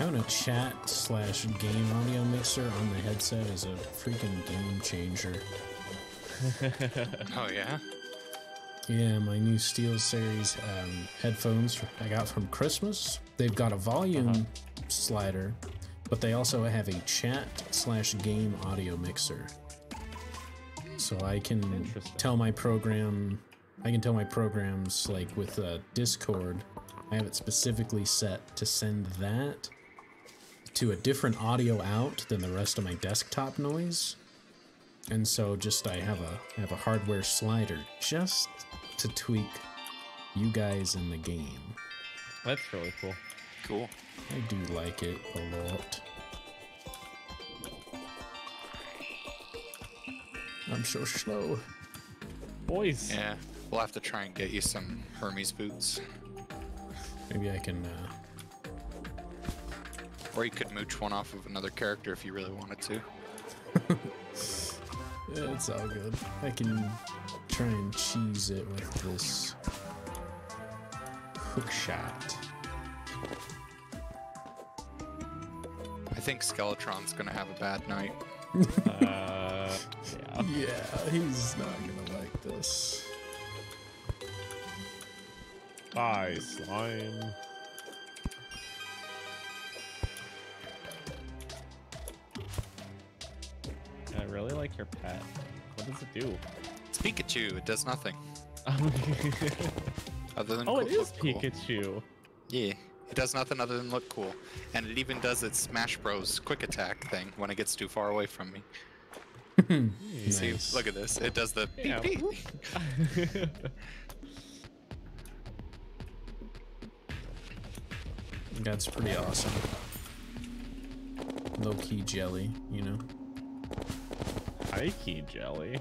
Having a chat slash game audio mixer on the headset is a freaking game changer. Oh yeah. Yeah, my new SteelSeries um, headphones I got from Christmas. They've got a volume slider, but they also have a chat slash game audio mixer. So I can tell my program, I can tell my programs like with uh, Discord, I have it specifically set to send that to a different audio out than the rest of my desktop noise. And so just I have a I have a hardware slider just to tweak you guys in the game. That's really cool. Cool. I do like it a lot. I'm so slow. Boys. Yeah. We'll have to try and get you some Hermes boots. Maybe I can uh Or you could mooch one off of another character if you really wanted to. yeah, it's all good. I can try and cheese it with this hook shot. I think Skeletron's gonna have a bad night. Uh, yeah. Yeah, he's not gonna like this. Bye, slime. Your pet. What does it do? It's Pikachu. It does nothing other than oh, it cool- is look cool. Pikachu. Yeah. It does nothing other than look cool. And it even does its Smash Bros. quick attack thing when it gets too far away from me. See, look at this. It does the beep, Yeah. beep. That's pretty awesome. Low key jelly, you know? Ike jelly.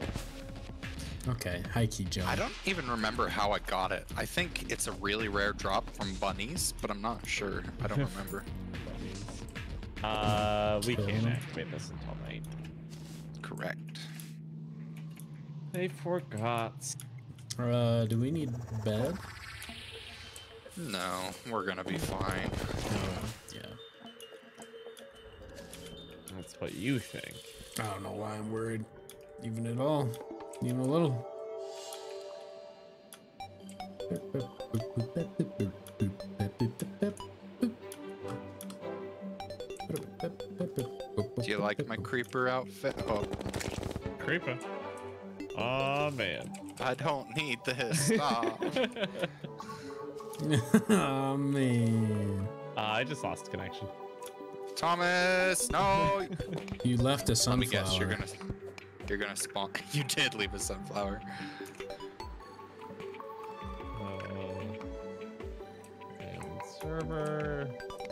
Okay, high key jelly. I don't even remember how I got it. I think it's a really rare drop from bunnies, but I'm not sure. I don't remember. Bunnies. Uh, we can't Kill 'em. activate this until night. Correct. They forgot. Uh, do we need bed? No, we're gonna be fine. Oh, yeah. That's what you think. I don't know why I'm worried, even at all, even a little. Do you like my creeper outfit? Oh, Creeper. Oh man. I don't need this. Stop. oh man, Uh, I just lost connection. Thomas, no. you left a sunflower. Let me guess. You're gonna, you're gonna spawn. You did leave a sunflower. Uh, server.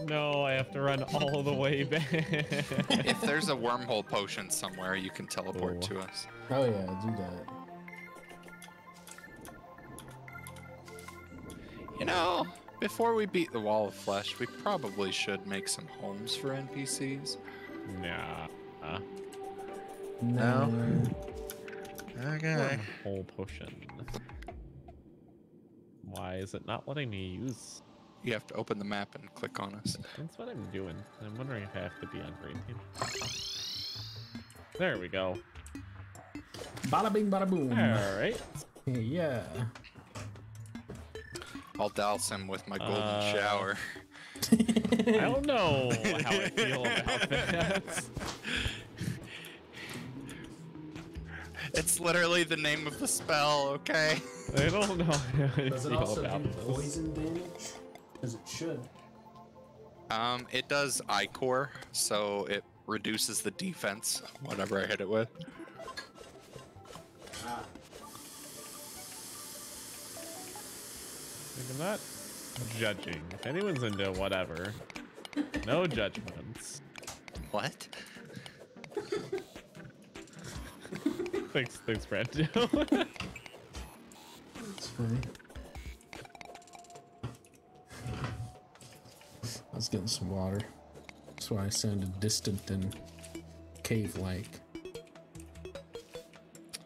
No, I have to run all the way back. If there's a wormhole potion somewhere, you can teleport Cool. to us. Oh yeah, do that. Before we beat the wall of flesh, we probably should make some homes for NPCs. nah. Uh, No. Okay. whole potion. Why is it not letting me use? You have to open the map and click on us. That's what I'm doing. I'm wondering if I have to be on green team. There we go. Bada bing, bada boom. All right. Yeah. I'll douse him with my golden Uh, shower. I don't know how I feel about that. It's literally the name of the spell, okay? I don't know how I Does it also about do this. poison damage? Because it should. Um, it does Ichor, so it reduces the defense, whatever I hit it with. Like, I'm not judging. If anyone's into whatever, no judgments. What? Thanks, thanks, Brad. It's funny. I was getting some water. That's why I sounded distant and cave-like.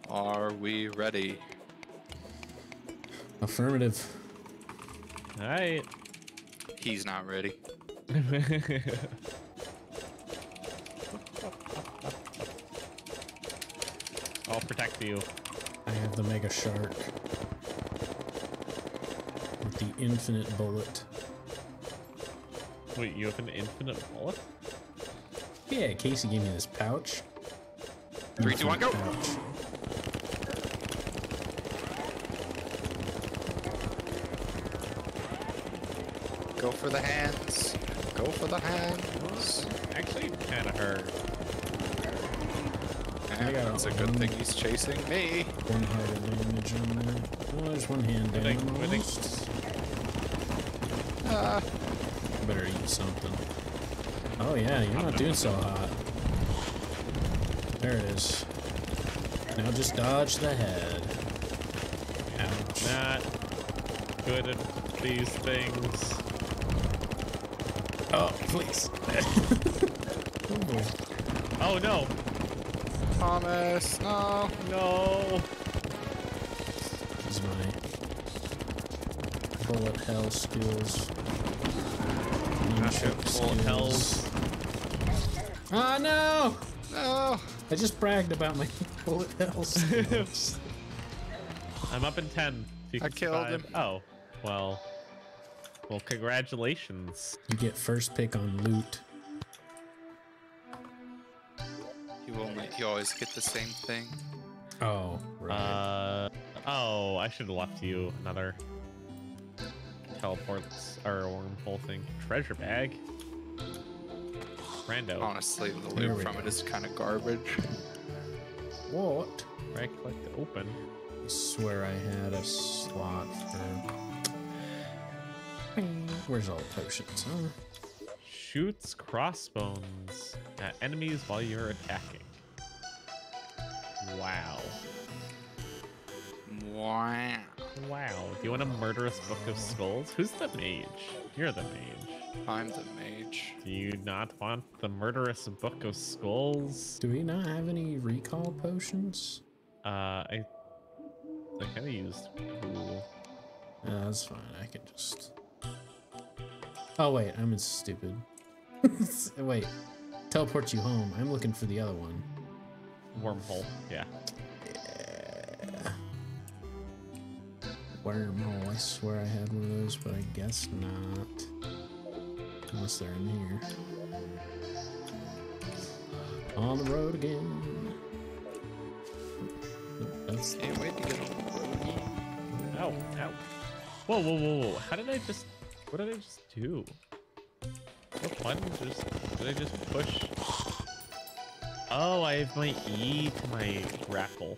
Are we ready? Affirmative. All right. He's not ready. I'll protect you. I have the Megashark with the infinite bullet. Wait, you have an infinite bullet? Yeah, Casey gave me this pouch. Three, two, one, go. Pouch. Go for the hands. Go for the hands. Actually, kind of hurt. And got that's a good thing he's chasing me. One heart of damage on that. Oh, there's one hand I down. think- I think- almost. Ah, Better eat something. Oh yeah, you're not doing so hot. There it is. Now just dodge the head. Ouch. Not good at these things. Oh, please. oh. No! Thomas, no. No! This is my bullet hell skills. Nunchuck bullet hells. skills. Oh no! No. I just bragged about my bullet hell skills. I'm up in 10. I killed survive. him. Oh, well. Well, congratulations. you get first pick on loot. You only you always get the same thing. Oh, right. Uh, oh, I should have left you another teleports or wormhole thing. Treasure bag. Rando. Honestly, the loot from go. it is kind of garbage. what? Right click to open. I swear I had a slot for. Where's all the potions? Huh? Shoots crossbones at enemies while you're attacking. Wow. Wow. Wow. Do you want a murderous book of skulls? Who's the mage? You're the mage. I'm the mage. Do you not want the murderous book of skulls? Do we not have any recall potions? Uh, I I kind of used cool. Uh, that's fine. I can just. Oh wait, I'm stupid. wait, teleport you home. I'm looking for the other one. wormhole. Yeah. Wormhole. I swear I had one of those, but I guess not. Unless they're in here. On the road again. That's Can't wait to get on the road again. Ow! Ow! Whoa! Whoa! Whoa! Whoa! How did I just? What did I just do? What button just? Did I just push? Oh, I have my E to my grapple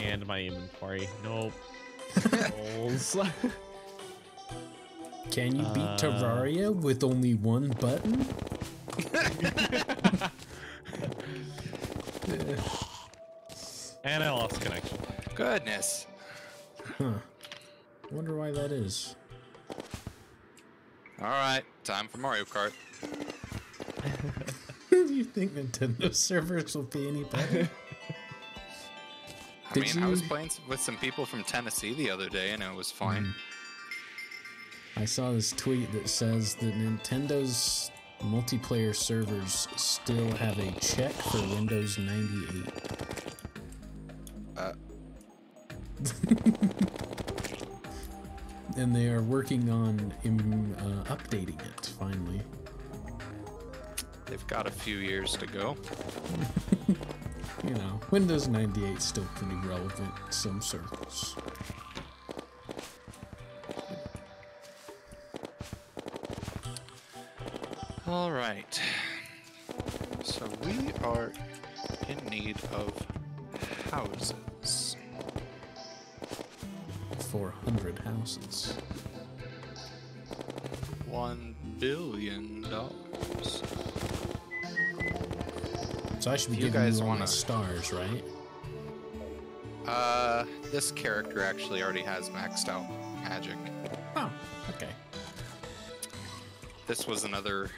and my inventory. Nope. Rolls. Can you beat Uh. Terraria with only one button? and I lost connection. Goodness. Huh. Wonder why that is. All right, time for Mario Kart. Do you think Nintendo servers will be any better? I Did mean, I was playing with some people from Tennessee the other day, and it was fine. I saw this tweet that says that Nintendo's multiplayer servers still have a check for Windows 98. Uh, And they are working on im- uh, updating it finally. they've got a few years to go. You know, Windows 98 is still pretty relevant in some circles. All right. So I should be you giving guys you wanna- stars, right? Uh, this character actually already has maxed out magic. Oh, okay. This was another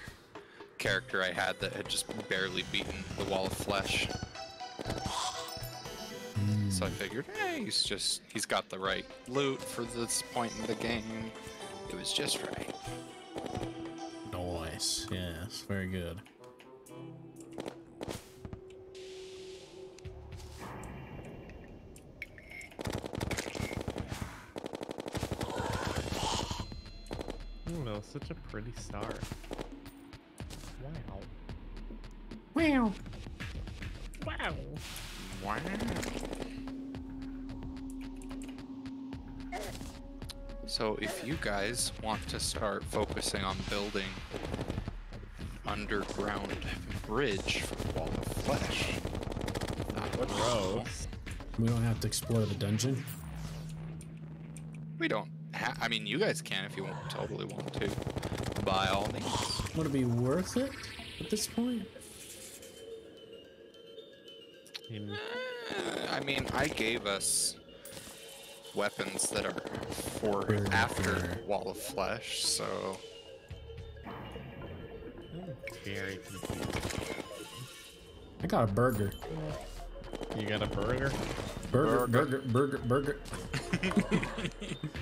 character I had that had just barely beaten the wall of flesh. So I figured, hey, he's just, he's got the right loot for this point in the game. It was just right. Nice. Yes, very good. Such a pretty star. Wow. Wow. Wow. Wow. So if you guys want to start focusing on building underground bridge for Wall of Flesh, that would be cool. Gross. We don't have to explore the dungeon. We don't. Ha- I mean, you guys can if you want, totally want to. By all means. Would it be worth it at this point? I mean, Uh, I mean, I gave us weapons that are for Fair, after fair. Wall of Flesh, so I'm very confused. I got a burger. You got a burger? Burger, burger, burger, burger. All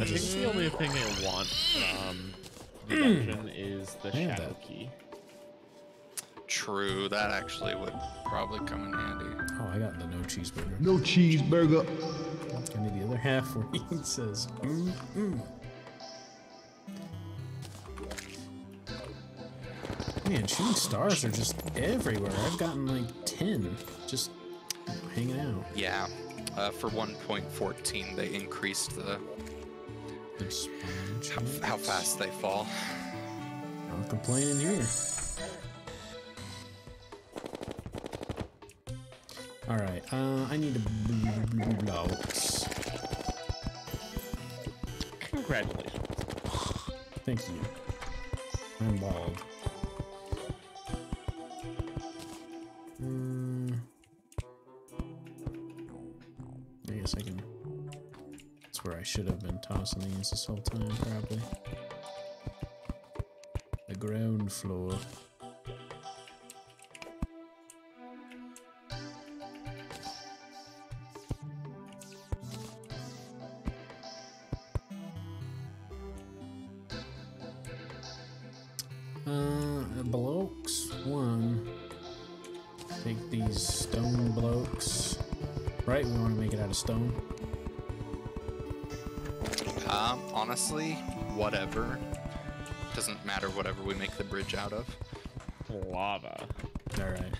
right, I'll think the only thing I want from the dungeon is the I have shadow that. key. true. That actually would probably come in handy. Oh, I got the no cheeseburger. No cheeseburger. I need the other half where he says, mm, mm. Man, shooting stars are just everywhere. I've gotten like 10 just hanging out. Yeah. Uh, for 1.14, they increased the Spawn how, how fast they fall. I'm complaining here. All right, uh, I need a blocks. Congratulations. Thank you. I'm bald. This whole time, probably. The ground floor. Uh, blokes. One. Take these stone blokes. Right, we want to make it out of stone. Honestly, whatever. Doesn't matter whatever we make the bridge out of. Lava. All right.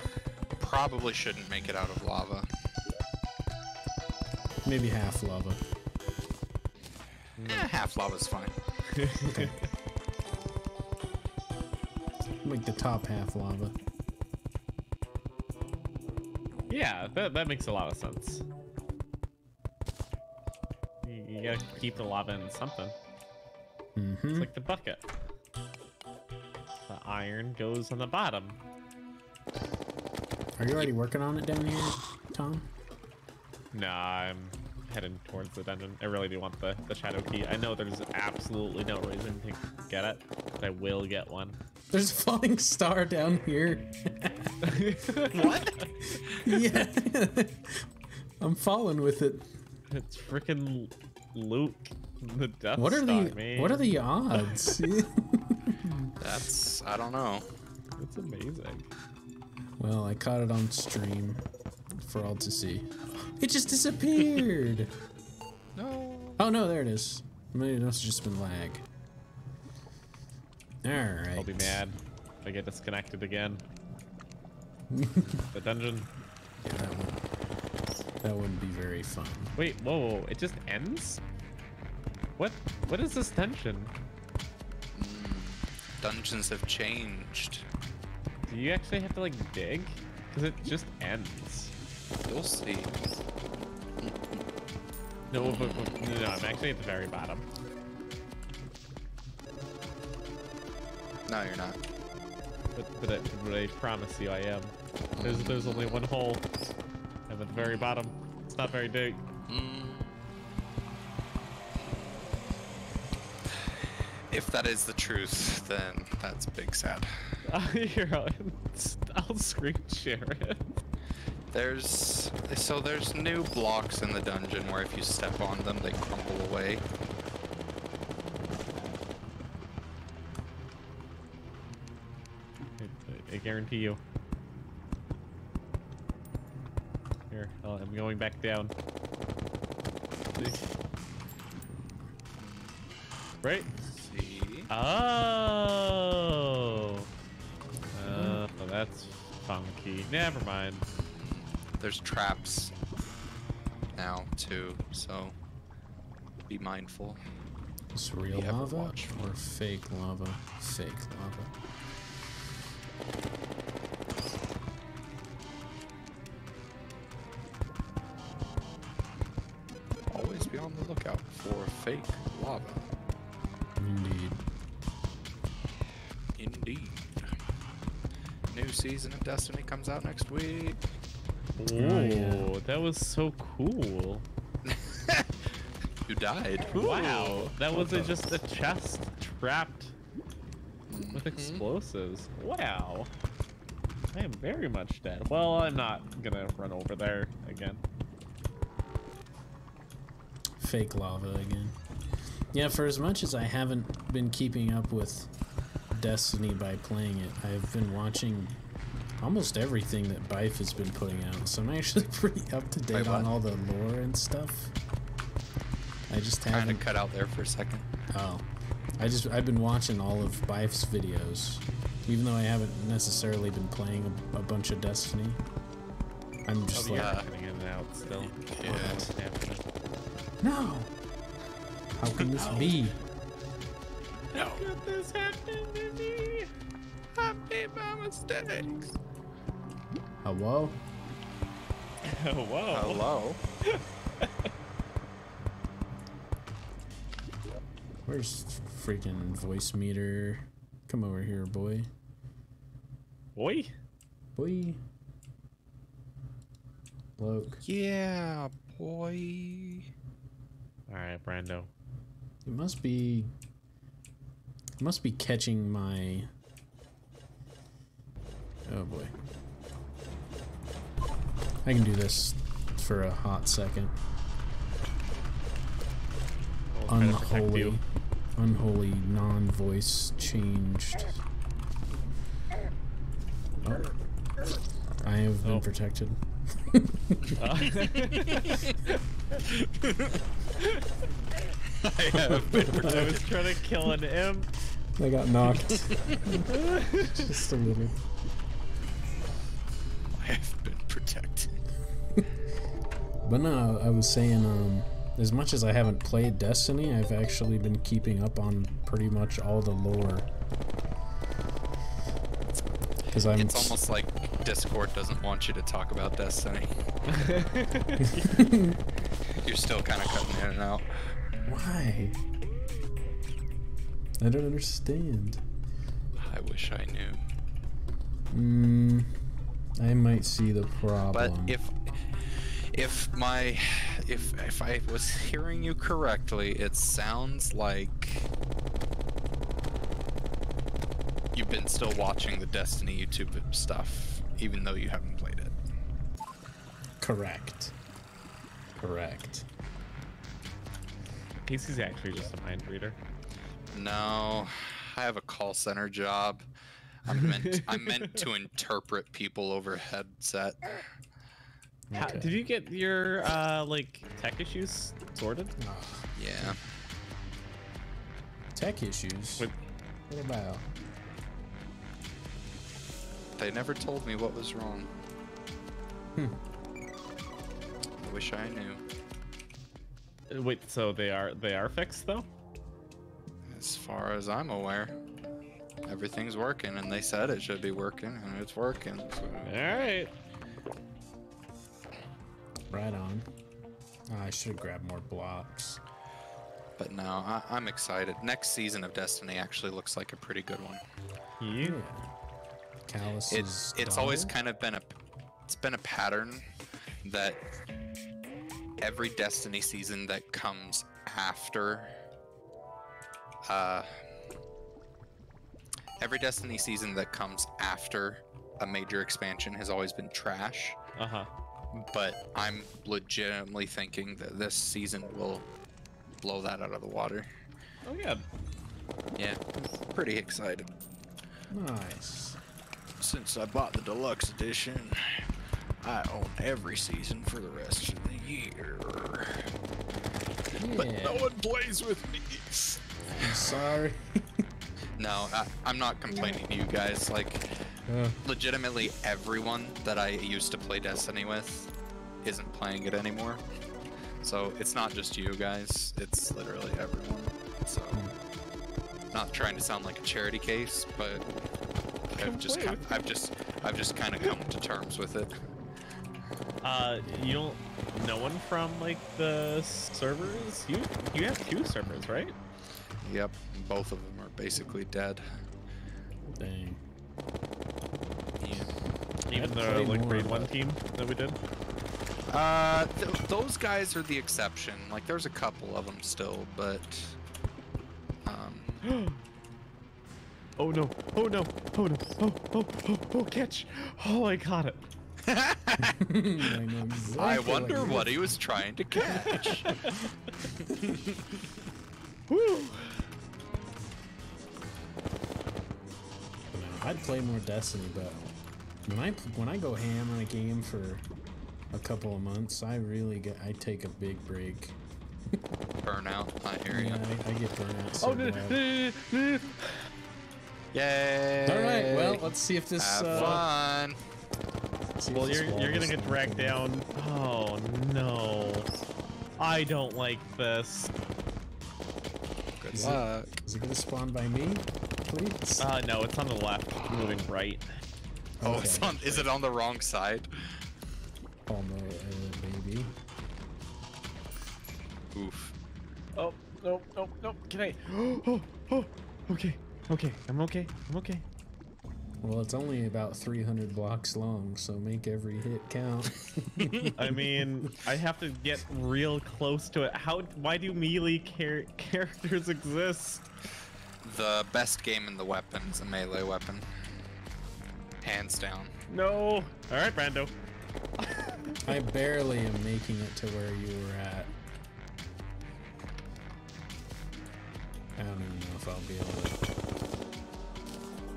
Probably shouldn't make it out of lava. Maybe half lava. Eh, half lava's fine. Okay. Make the top half lava. Yeah, that, that makes a lot of sense. You, you gotta keep the lava in something. Mm-hmm. It's like the bucket. The iron goes on the bottom. Are you already working on it down here, Tom? Nah, I'm heading towards the dungeon. I really do want the, the shadow key. I know there's absolutely no reason to get it, but I will get one. There's a falling star down here. What? yeah. I'm falling with it. It's freaking Luke, the Death What are Star, the man. what are the odds? That's I don't know. It's amazing. well, I caught it on stream for all to see. It just disappeared. No. oh no, there it is. Maybe it must have just been lag. All right. I'll be mad if I get disconnected again. the dungeon. Yeah, that, would, that wouldn't be very fun. Wait, whoa, whoa, it just ends? What? What is this dungeon? Mm, dungeons have changed. Do you actually have to like dig? Because it just ends. You'll see. No, but, but- no, I'm actually at the very bottom. No, you're not. But, but, I, but I promise you, I am. There's there's only one hole the very bottom. It's not very deep. Mm. If that is the truth, then that's big sad. Here, I'll screen share it. There's so there's new blocks in the dungeon where if you step on them, they crumble away. I guarantee you. I'm going back down. Right? See? Oh. Uh, that's funky. Never mind. There's traps now too, so be mindful. Is real You have a lava watch. or fake lava? Fake lava. Comes out next week. Oh, yeah. that was so cool. You died. Wow, that wasn't the- just a chest trapped with Mhm. explosives. Wow. I am very much dead. Well, I'm not gonna run over there again. Fake lava again. Yeah, for as much as I haven't been keeping up with Destiny by playing it, I've been watching almost everything that Byf has been putting out, so I'm actually pretty up to date Wait, on all the lore and stuff. I just Kind haven't. of cut out there for a second. Oh, I just I've been watching all of Byf's videos, even though I haven't necessarily been playing a, a bunch of Destiny. I'm oh, just Oh, like, yeah, yeah. cutting in and out still. Yeah. Oh, no. How can this be? No. Could this happen to me? I made my mistakes. Hello? Hello? Hello. Where's freaking Voicemeeter? Come over here, boy. Boy? Boy. Look. Yeah, boy. Alright, Brando. It must be. It must be catching my. Oh boy. I can do this for a hot second. I'll try to protect Unholy. Unholy non voice changed. Oh. I have been Oh. protected. Uh, I have been I was trying to kill an imp. I got knocked. Just a little. But no, I was saying, um, as much as I haven't played Destiny, I've actually been keeping up on pretty much all the lore. Because I'm. It's almost like Discord doesn't want you to talk about Destiny. You're still kind of cutting in and out. Why? I don't understand. I wish I knew. Mm, I might see the problem. But if if my if if I was hearing you correctly, it sounds like you've been still watching the Destiny YouTube stuff, even though you haven't played it. Correct. Correct. Casey's actually just a mind reader. No, I have a call center job. I'm meant I'm meant to interpret people over headset. How, Okay. did you get your uh like tech issues sorted? Ah, Yeah. tech issues. Wait. What about? They never told me what was wrong. Hmm. I wish I knew. Uh, Wait, so they are they are fixed though? As far as I'm aware, everything's working, and they said it should be working, and it's working. so- All right. Right on. I should have grabbed more blocks. But no, I, I'm excited. Next season of Destiny actually looks like a pretty good one. You. Callus's It's it's always kind of been a it's been a pattern that every Destiny season that comes after uh every Destiny season that comes after a major expansion has always been trash. Uh huh. But I'm legitimately thinking that this season will blow that out of the water. Oh yeah. Yeah, pretty excited. Nice. since I bought the deluxe edition, I own every season for the rest of the year. But no one plays with me. I'm sorry. No, I, I'm not complaining to you guys. Like, Uh, legitimately everyone that I used to play Destiny with isn't playing it anymore. So it's not just you guys, it's literally everyone. So not trying to sound like a charity case, but I've just play ki- I've just I've just kind of come to terms with it. Uh, you don't. No one from like the servers. You you have two servers, right? Yep, both of them are basically dead. dang. Even the like grade one team that we did. Uh, th- those guys are the exception. Like, there's a couple of them still, but um, Oh no! Oh no! Oh no! Oh oh oh! oh catch! Oh, I caught it. I, know exactly I what wonder you- what he was trying to catch. Woo! I'd play more Destiny, but when I when I go ham on a game for a couple of months, I really get I take a big break. Burnout, I hear Yeah, you. I, I get burnout. So Oh no! bad. Yay! All right, well, let's see if this. Have uh, fun. Well, you're you're gonna get dragged down. Oh no! I don't like this. Good Is luck. Is it gonna spawn by me, please? Uh, no, it's on the left, moving right. Oh, Okay. it's on. Is it on the wrong side? Almost, uh, maybe. Oof. Oh no no no! Can I? Oh oh oh! Okay okay I'm okay I'm okay. Well, it's only about 300 blocks long, so make every hit count. I mean, I have to get real close to it. How? Why do melee char- characters exist? The best game in the weapon is a melee weapon. Hands down. No. All right, Brando. I barely am making it to where you were at. I don't even know if I'll be able to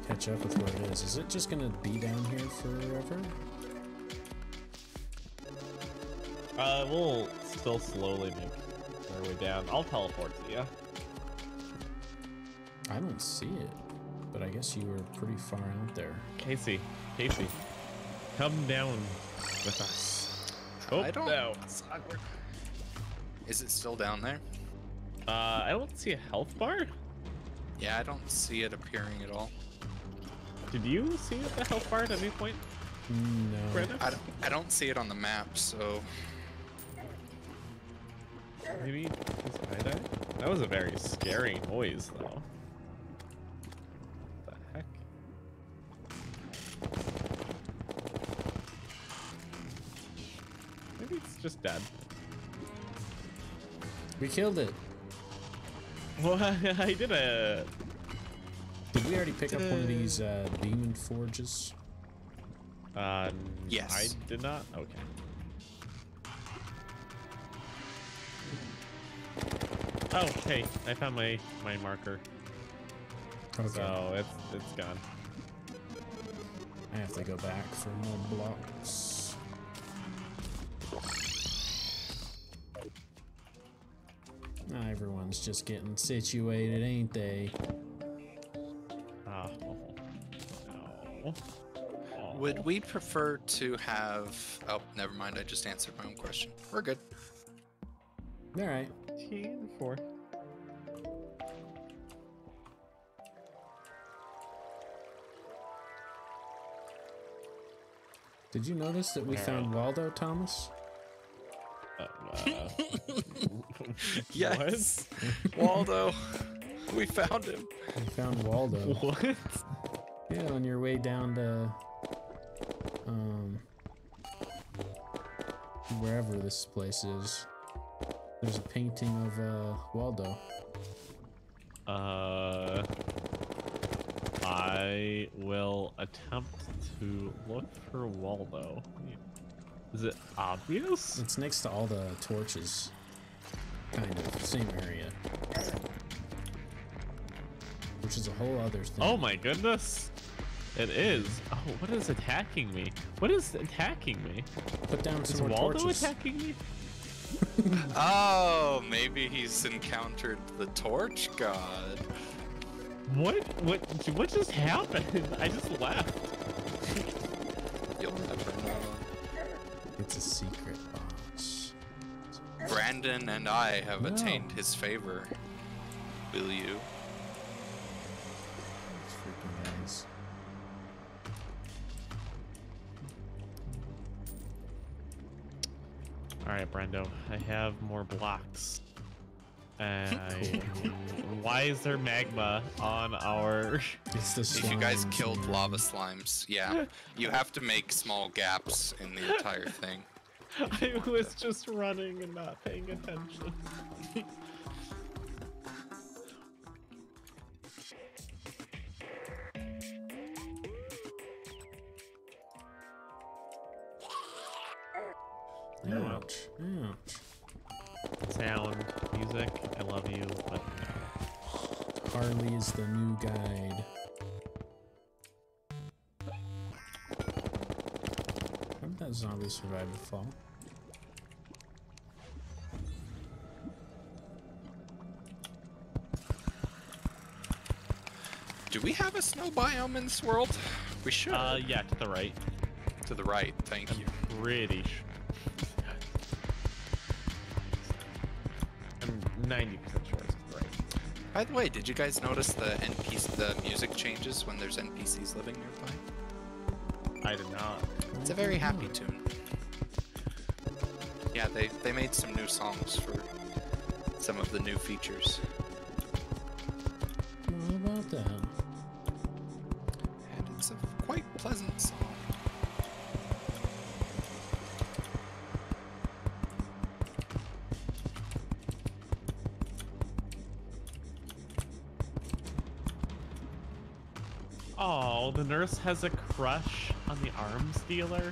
catch up with where it is. Is it just gonna be down here forever? Uh, we'll still slowly make our way down. I'll teleport to you. I don't see it, but I guess you were pretty far out there. Casey, Casey, come down with us. Oh, I don't- No, it's awkward. Is it still down there? Uh, I don't see a health bar. Yeah, I don't see it appearing at all. Did you see the health bar at any point, No. Brando? I don't, I don't see it on the map, so Maybe because I died? That was a very scary noise, though. We killed it. Well, I did it. Did we already pick up one of these uh, demon forges? Uh, Yes. I did not. Okay. Oh, hey! I found my my marker, Okay. so it's it's gone. I have to go back for more blocks. Everyone's just getting situated, ain't they? Ah, oh, no. Oh. would we prefer to have? Oh, never mind. I just answered my own question. We're good. All right. Team four. Did you notice that we found Waldo, Thomas? Uh, Yes, Waldo. we found him. We found Waldo. What? yeah, on your way down to um wherever this place is. There's a painting of uh Waldo. Uh, I will attempt to look for Waldo. Is it obvious? It's next to all the torches. Kind of same area. Which is a whole other thing. Oh my goodness! It is. Oh, what is attacking me? What is attacking me? Put down Is some more Waldo torches. attacking me? Oh, maybe he's encountered the torch god. What? What? What just happened? I just left. You'll never know. It's a secret box. Brandon and I have No. attained his favor. Will you? These freaking guys. All right, Brando. I have more blocks. And why is there magma on our? It's the If you guys killed lava slimes, yeah, you have to make small gaps in the entire thing. I was just running and not paying attention. You know what? Ouch. Ouch. Sound, music, I love you, but no. Harley is the new guide. How did that zombie survive the fall? Do we have a snow biome in this world? We should. Uh, yeah, to the right. to the right, thank you. Pretty sure. 90% sure it's right. By the way, did you guys notice the NPC, the music changes when there's NPCs living nearby? I did not. It's a very happy tune. Yeah, they, they made some new songs for some of the new features. Has a crush on the arms dealer.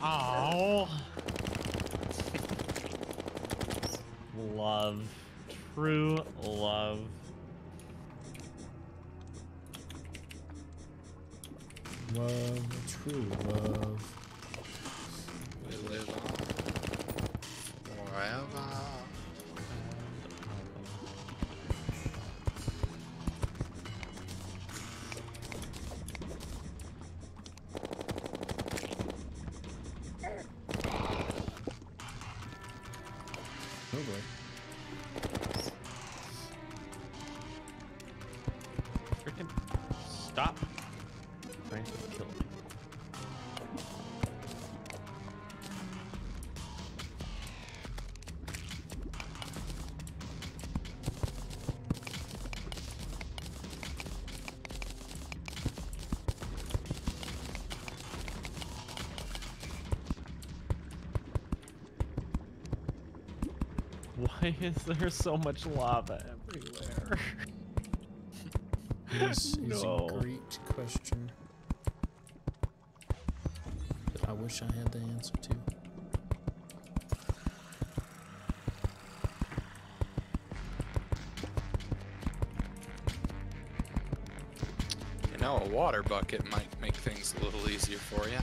Oh. love. True love. Love, true love. Why is there so much lava everywhere? This is a great question. That I wish I had the answer to. You know, a water bucket might make things a little easier for you.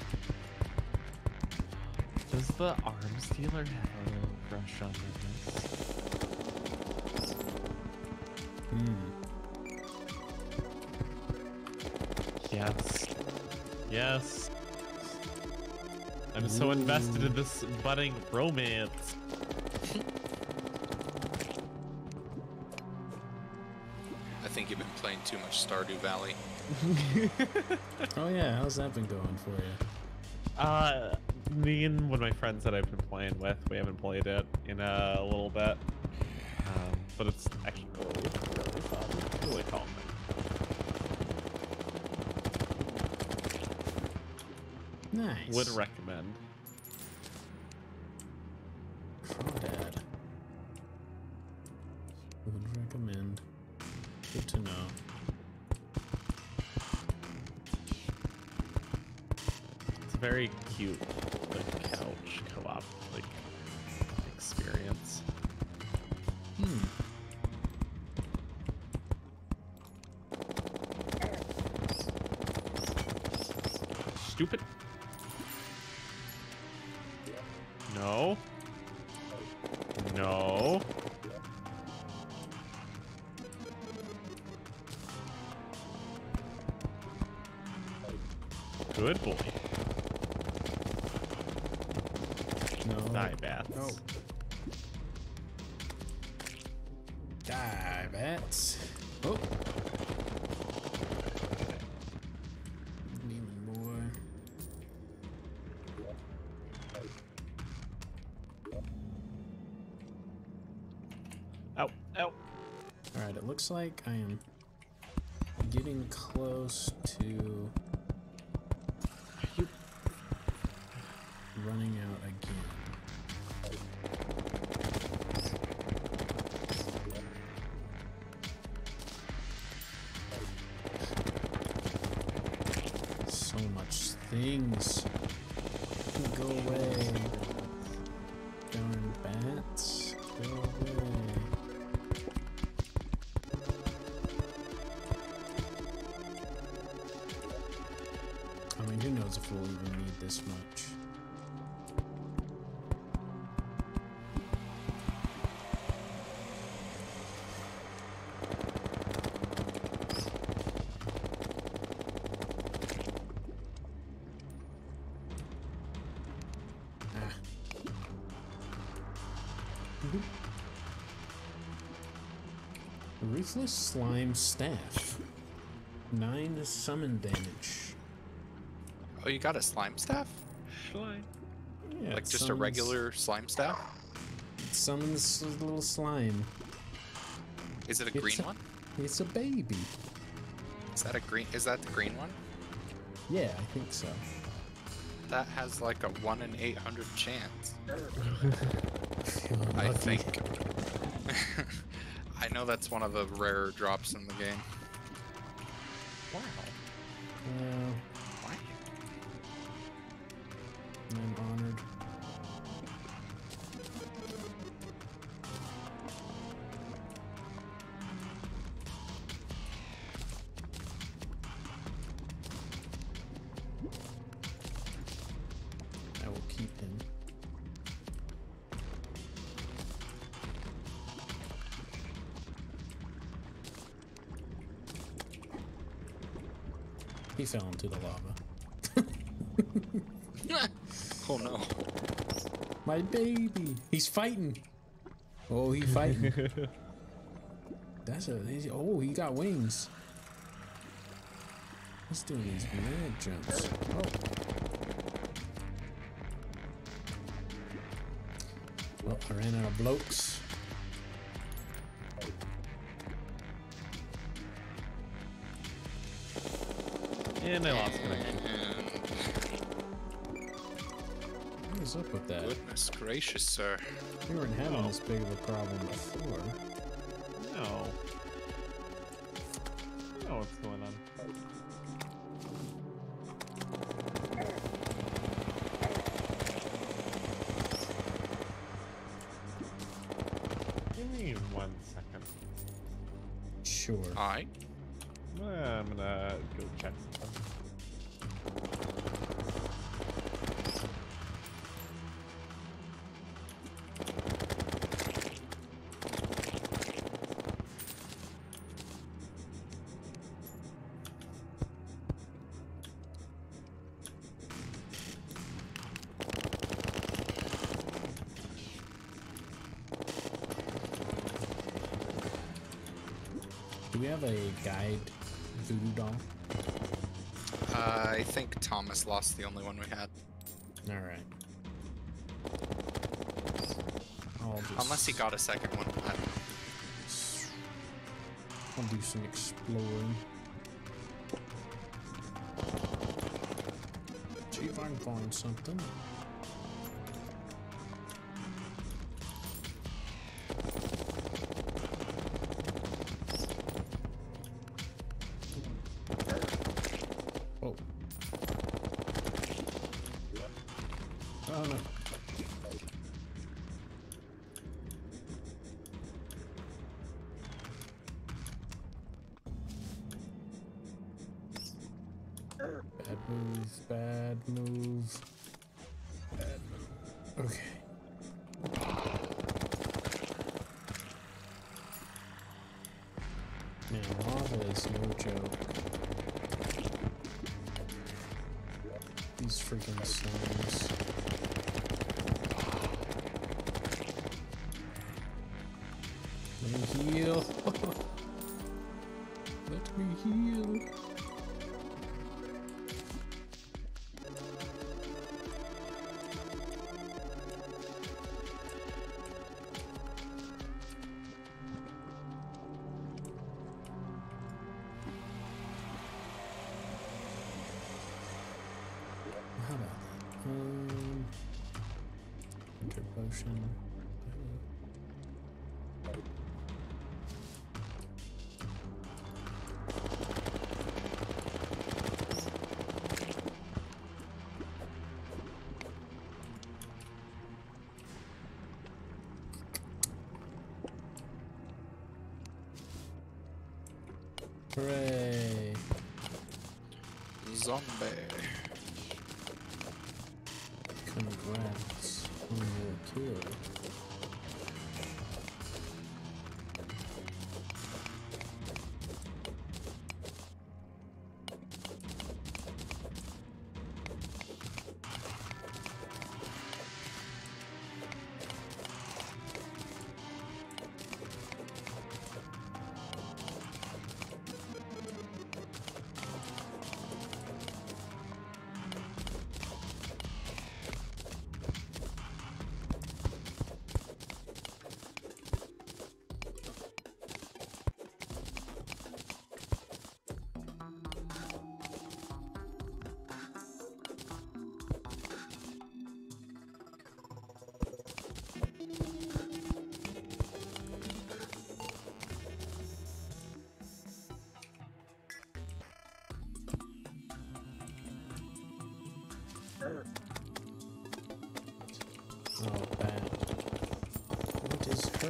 Does the arms dealer have a little crush on this? So invested in this budding romance. I think you've been playing too much Stardew Valley. Oh yeah, how's that been going for you? Uh, me and one of my friends that I've been playing with, we haven't played it in a little bit. Um, but it's actually really, really fun. Really calming. Nice. Would recommend. Crawdad. Would recommend. Good to know. It's very cute, like couch co-op like experience. Hmm. stupid. Good boy. No. Die, bats. No. Die, bats. Oh. Demon boy. Ow, ow. Alright, it looks like I am getting close to Ruthless Slime Staff. Nine summon damage. Oh, you got a slime staff? Slime. Yeah, Like it just a regular slime staff? it Summons a little slime. Is it a It's green a- one? It's a baby. Is that a green? Is that the green one? Yeah, I think so. That has like a one in eight hundred chance. I think. I know that's one of the rarer drops in the game. Wow. He fell into the lava. oh no. My baby. He's fighting. Oh, he fighting. That's a. he's- Oh, he got wings. He's doing these mad jumps. Oh. Well, I ran out of blokes. And I lost connection. What is up with that? Goodness gracious, sir. We weren't having this big of a problem before. No. We have a guide voodoo doll? Uh, I think Thomas lost the only one we had. Alright. Just, Unless he got a second one. I don't know. I'll do some exploring. See if I can find something. Hooray! Zombie. Congrats on your kill.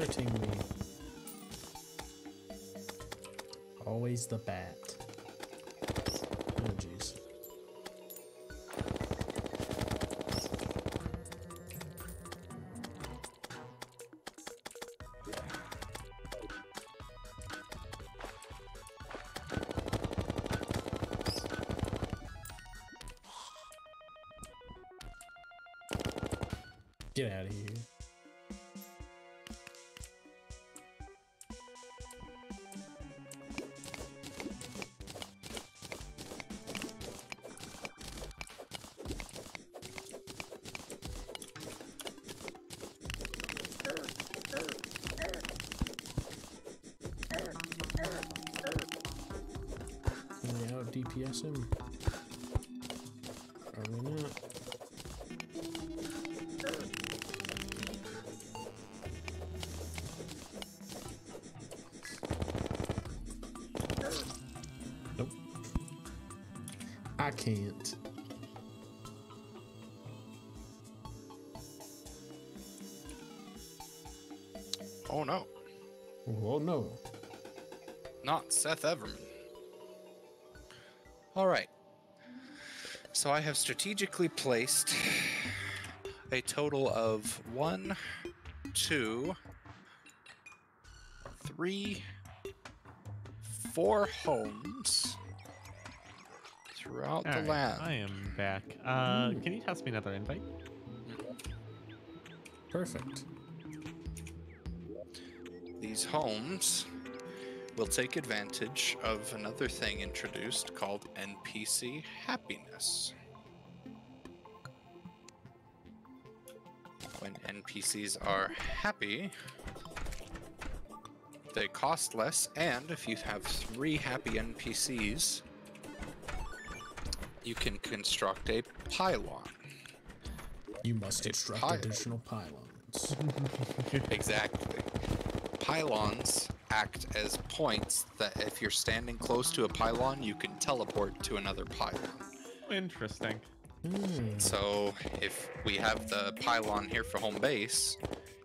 Hurting me? Always the bat. Oh, jeez. Get out of here. DPS him? Probably not. Nope. I can't. Oh no, Oh no. not Seth Everman. All right. So I have strategically placed a total of one, two, three, four homes throughout the Alright, land. I am back. Uh, can you toss me another invite? Perfect. These homes will take advantage of another thing introduced called NPC happiness. When NPCs are happy, they cost less, and if you have three happy NPCs, you can construct a pylon. You must construct pile. additional pylons. Exactly. Pylons act as points that if you're standing close to a pylon, you can teleport to another pylon. Interesting. So if we have the pylon here for home base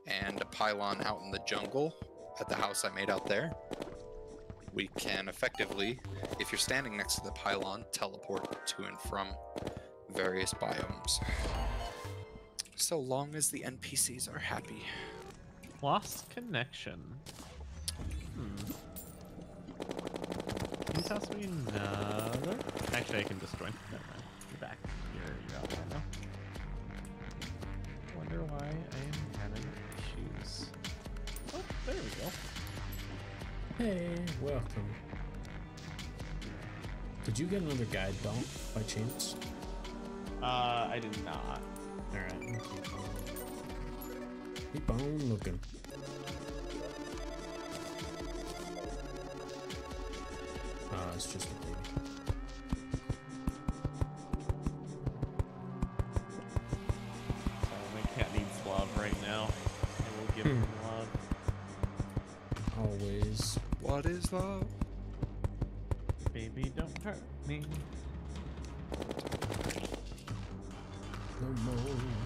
and a pylon out in the jungle at the house I made out there, we can effectively, if you're standing next to the pylon, teleport to and from various biomes. So long as the NPCs are happy. Lost connection. Hmm. Can you toss me another? Actually, I can join. Never mind. You're back. You're, you're out now. Wonder why I am having issues. Oh, there we go. Hey, welcome. Did you get another guide doll by chance? Uh, I did not. Alright. Keep on looking. It's just a baby. So my cat needs love right now. I will give him hmm. love. Always. What is love? Baby, don't hurt me. No more.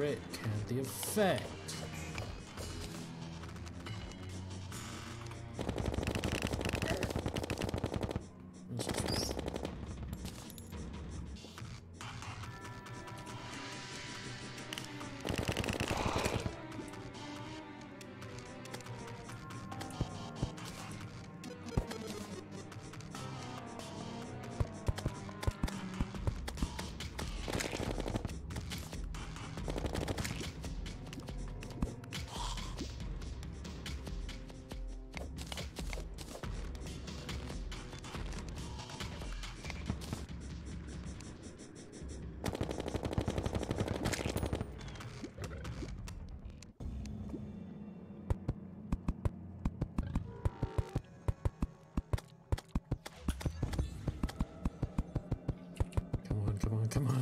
Brick had the effect.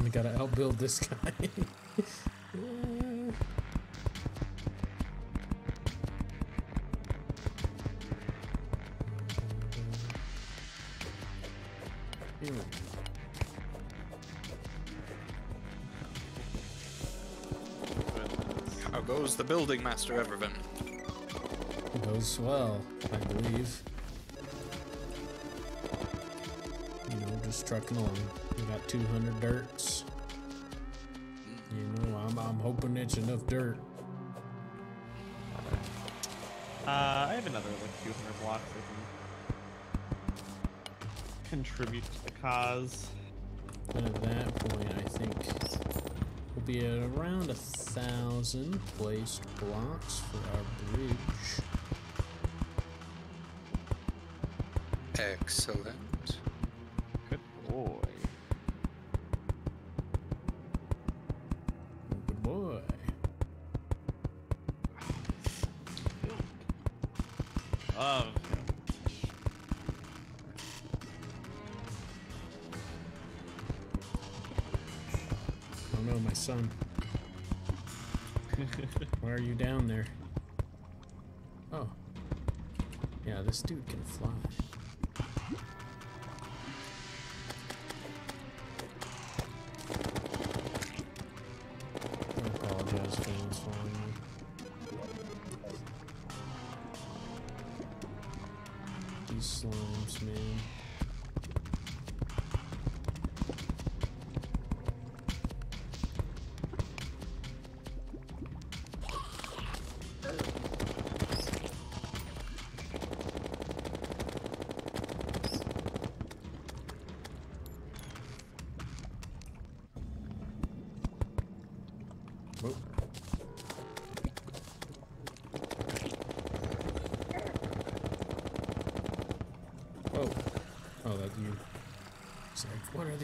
I gotta outbuild this guy. Here we go. How goes the building, Master Evervin? Goes well, I believe. Just trucking along. We got 200 dirts. You know, I'm, I'm hoping it's enough dirt. Uh, I have another like 200 blocks I can contribute to the cause. And at that point, I think we'll be at around a thousand placed blocks for our bridge. Excellent.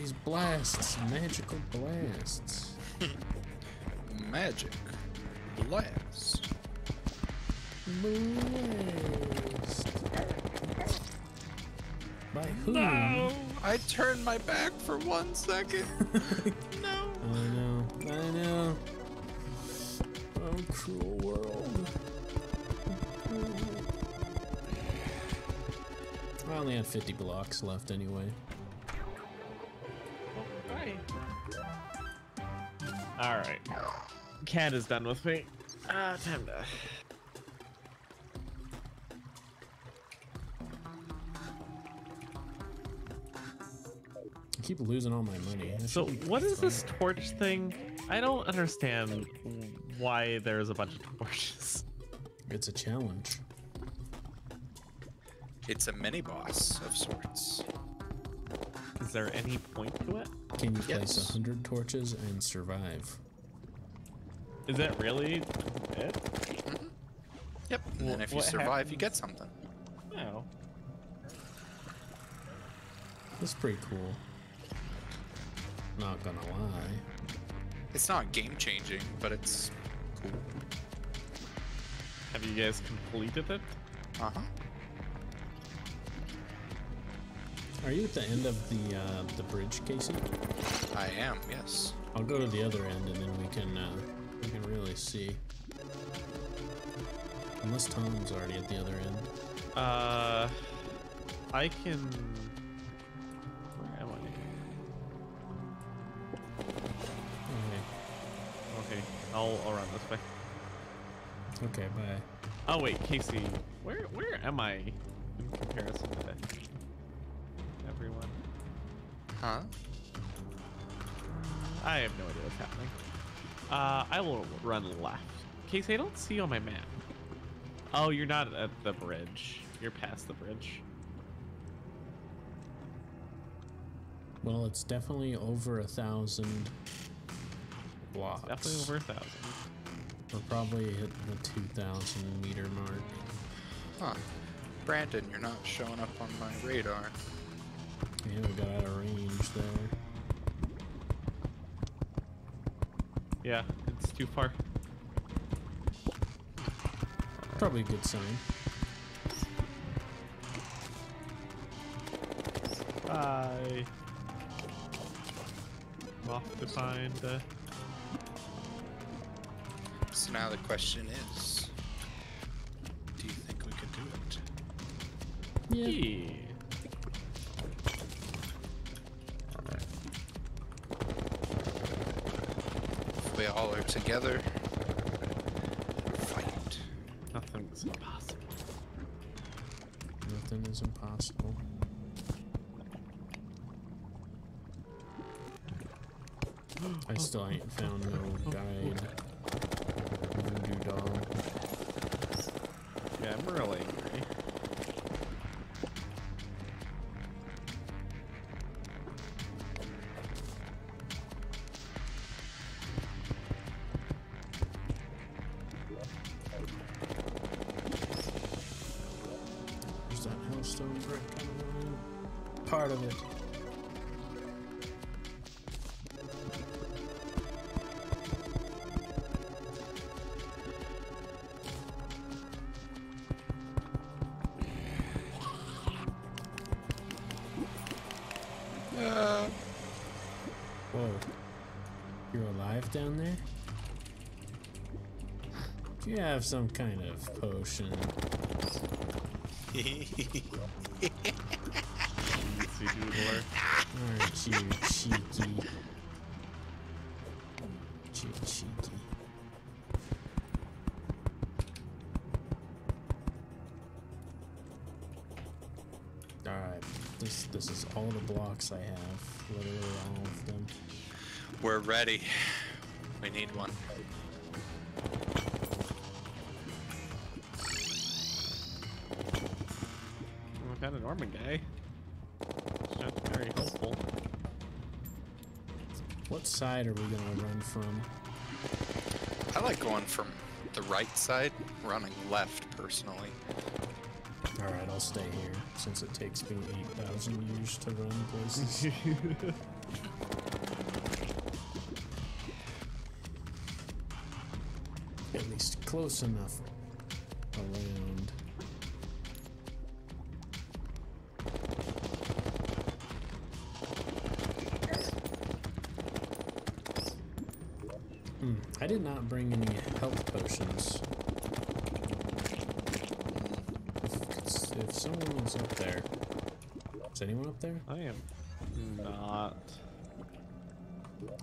These blasts? Magical blasts. Magic. Blast. Blast. By whom? I turned my back for one second. no. I know. I know. Oh, cruel world. I only had 50 blocks left anyway. Cat is done with me. Ah, time to. I keep losing all my money. I So, what is fine. this torch thing? I don't understand why there's a bunch of torches. It's a challenge. It's a mini boss of sorts. Is there any point to it? Can you place Yes. a hundred torches and survive? Is that really it? Yep. And then if you what survive, you get something. No. That's pretty cool. Not gonna lie. It's not game changing, but it's cool. Have you guys completed it? Uh huh. Are you at the end of the uh, the bridge, Casey? I am, yes. I'll go to the other end and then we can uh, we can really see. Unless Tom's already at the other end. Uh, I can. Where am I? Okay. Okay, I'll, I'll run this way. Okay. Bye. Oh wait, Casey, where where am I in comparison to everyone? Huh? I have no idea what's happening. Uh, I will run left. Casey, I don't see you on my map. Oh, you're not at the bridge. You're past the bridge. Well, it's definitely over a thousand blocks. Definitely over a thousand. We're probably hitting the two thousand meter mark. Huh. Brandon, you're not showing up on my radar. Yeah, we got out of range there. Yeah, it's too far. Probably a good sign. Bye. I'm off to find. Uh, So now the question is do you think we could do it? Yeah. yeah. Together, Part of it. Uh, Whoa. You're alive down there? Do you have some kind of potion? Alright, this this is all the blocks I have. Literally all of them. we're ready. We need one. Norman guy. It's not very helpful. What side are we gonna run from? I like going from the right side, running left personally. Alright, I'll stay here since it takes me 8,000 years to run places. At least close enough If, if up there. Is anyone up there? I am not.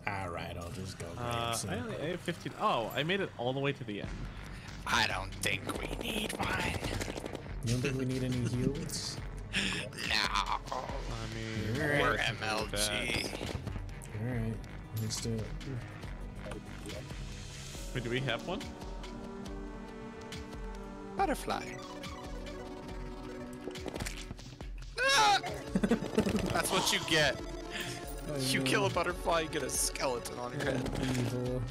Alright, I'll just go Uh. I, only, I have 15. Oh, I made it all the way to the end. I don't think we need one. You don't think we need any heals? No. I mean, We're I can do that. MLG. Alright, let's do it. Wait, do we have one? Butterfly. That's what you get. I You know. kill a butterfly, you get a skeleton on your head. Evil.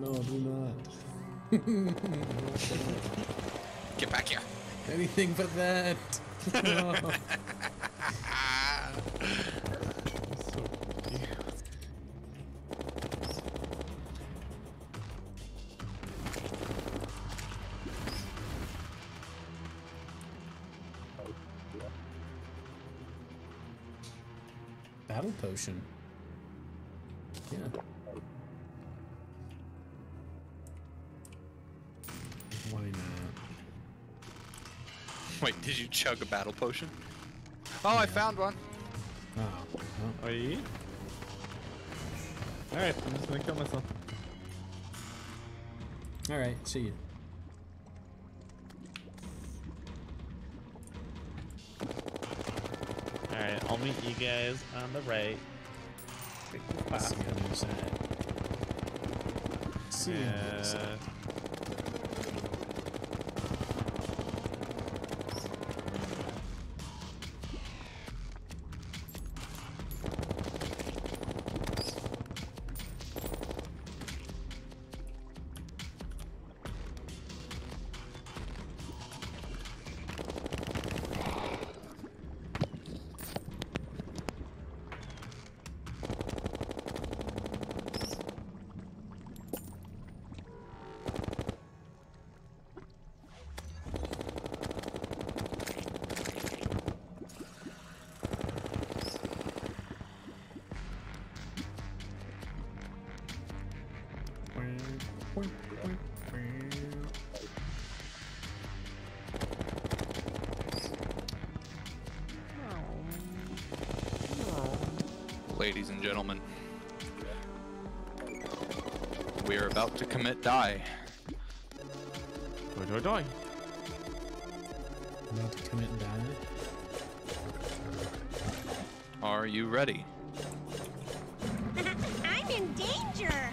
No, do not. Get back here. Anything but that. No. Chug a battle potion? Oh, I found one. Oh, well, Are you? Alright, I'm just gonna kill myself. all right. See you. Alright, I'll meet you guys on the right. See you on the other side. See you on the other uh, side. Ladies and gentlemen, we are about to commit die. Where do I die? About to commit die. Are you ready? I'm in danger.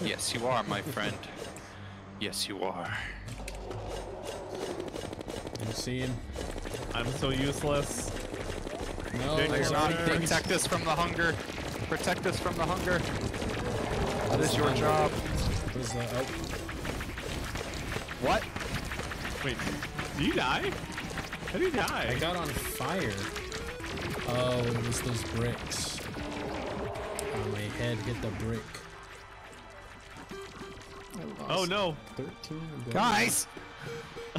Yes, you are, my friend. Yes, you are. You see him? I'm so useless. No, Take there's your already honor. things. Protect us from the hunger. Protect us from the hunger. That is your job. What is that? Oh, What? Wait, did you die? How did you die? I got on fire. Oh, it was those bricks. Oh, my head hit the brick. Oh no! 13. Guys!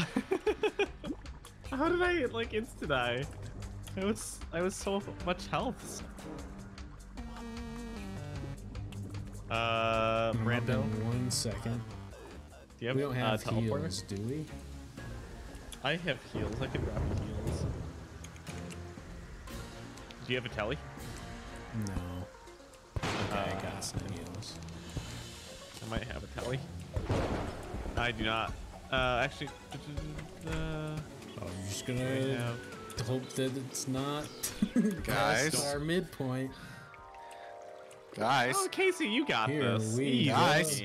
How did I like insta I was I was so much health. Uh, Brando, one second. do you have, We don't have uh, heals, do we? I have heals. I can drop heals. Do you have a tele? No. Okay, I Uh, got some heals. I might have a tele. I do not. Uh, actually, uh, Oh, you're just gonna have. Hope that it's not Guys. past our midpoint. Guys! Oh, Casey, you got Here this. we Guys.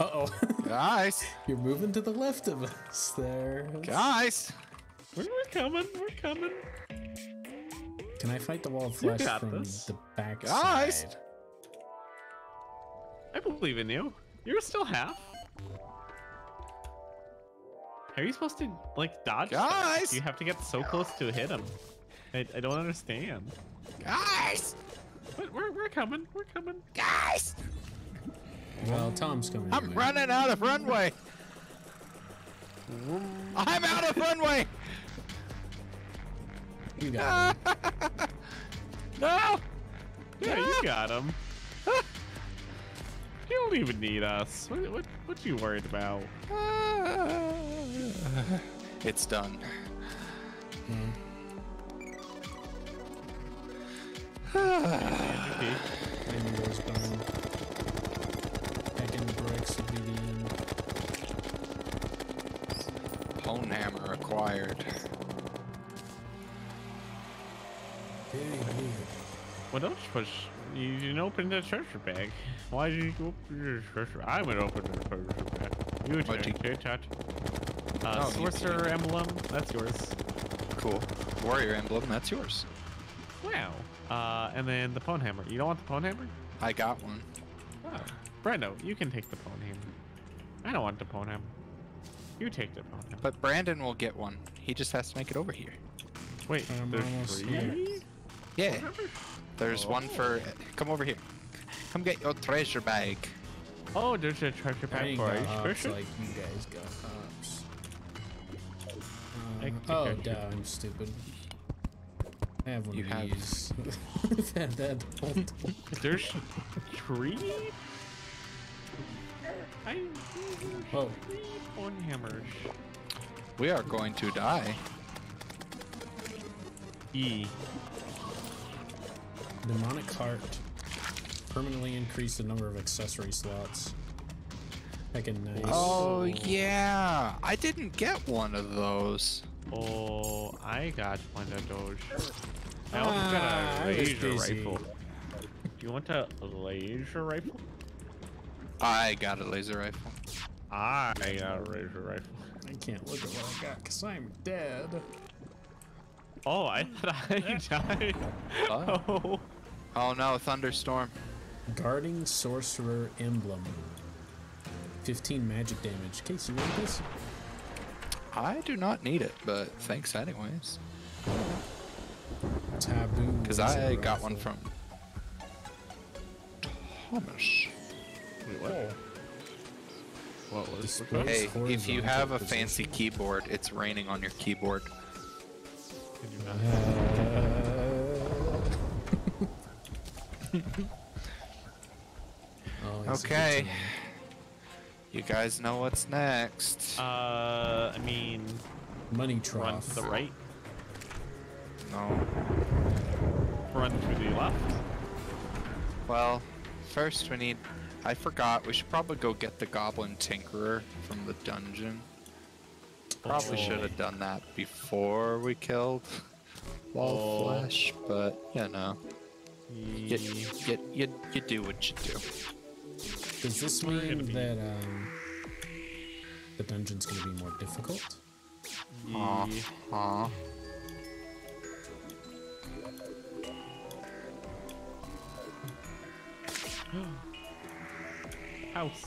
Uh oh. Guys! You're moving to the left of us there. Guys! We're, we're coming. We're coming. Can I fight the wall of flesh from this. the back Guys. side? I believe in you. You're still half. How are you supposed to like dodge? Guys! You have to get so close to hit him. I, I don't understand. Guys! But we're, we're coming. We're coming. Guys! Well, Tom's coming. I'm anyway. running out of runway! I'm out of runway! You got it. No! Yeah, you you got him. you don't even need us. What, what, what you worried about? It's done. Hmm. Okay. Maybe yours burn. Packing the bricks would be the end. Bone hammer acquired. Very good. Well, don't you push. You didn't open the treasure bag. Why did you open the treasure? I would open the treasure bag. You What take it, touch. Uh, No, you sorcerer emblem. That's yours. Cool. Warrior emblem, that's yours. Wow. Uh, and then the pwnhammer. You don't want the pwnhammer? I got one. Oh. Brendo, you can take the pwnhammer. I don't want the pwnhammer. You take the pwnhammer. But Brandon will get one. He just has to make it over here. Wait, I'm there's three? here. Yeah. There's one for. Come over here. Come get your treasure bag. Oh, there's a treasure bag for got each hops person. like you guys got hops. I Uh, can oh, duh. I'm stupid. I have one You of have- these. I've that the whole time. There's three? I Oh, three pwnhammers. We are going to die. E. demonic heart. Permanently increase the number of accessory slots. Heckin' nice. Oh yeah, I didn't get one of those. Oh, I got one of those. I also Ah, got a laser rifle. Do you want a laser rifle? I got a laser rifle. I got a laser rifle. I can't look at what I got because I'm dead. Oh, I thought I died. Oh. Oh. Oh no, thunderstorm. Guarding Sorcerer Emblem. 15 magic damage. Casey, you want this? I do not need it, but thanks anyways. Taboo. Because I got one from Thomas. Wait, what? Oh. What was This which was- Hey, if you have a position. fancy keyboard, it's raining on your keyboard. Did Oh, he's a good Okay. You guys know what's next. Uh, I mean, Money trough. run to the right, No. run to the left. Well, first we need. I forgot. We should probably go get the Goblin Tinkerer from the dungeon. Probably Oh. should have done that before we killed Wall Oh. Flesh, but you know, you, you, you, you do what you do. Does this mean that um, the dungeon's going to be more difficult? Aw. ye- Aw. House.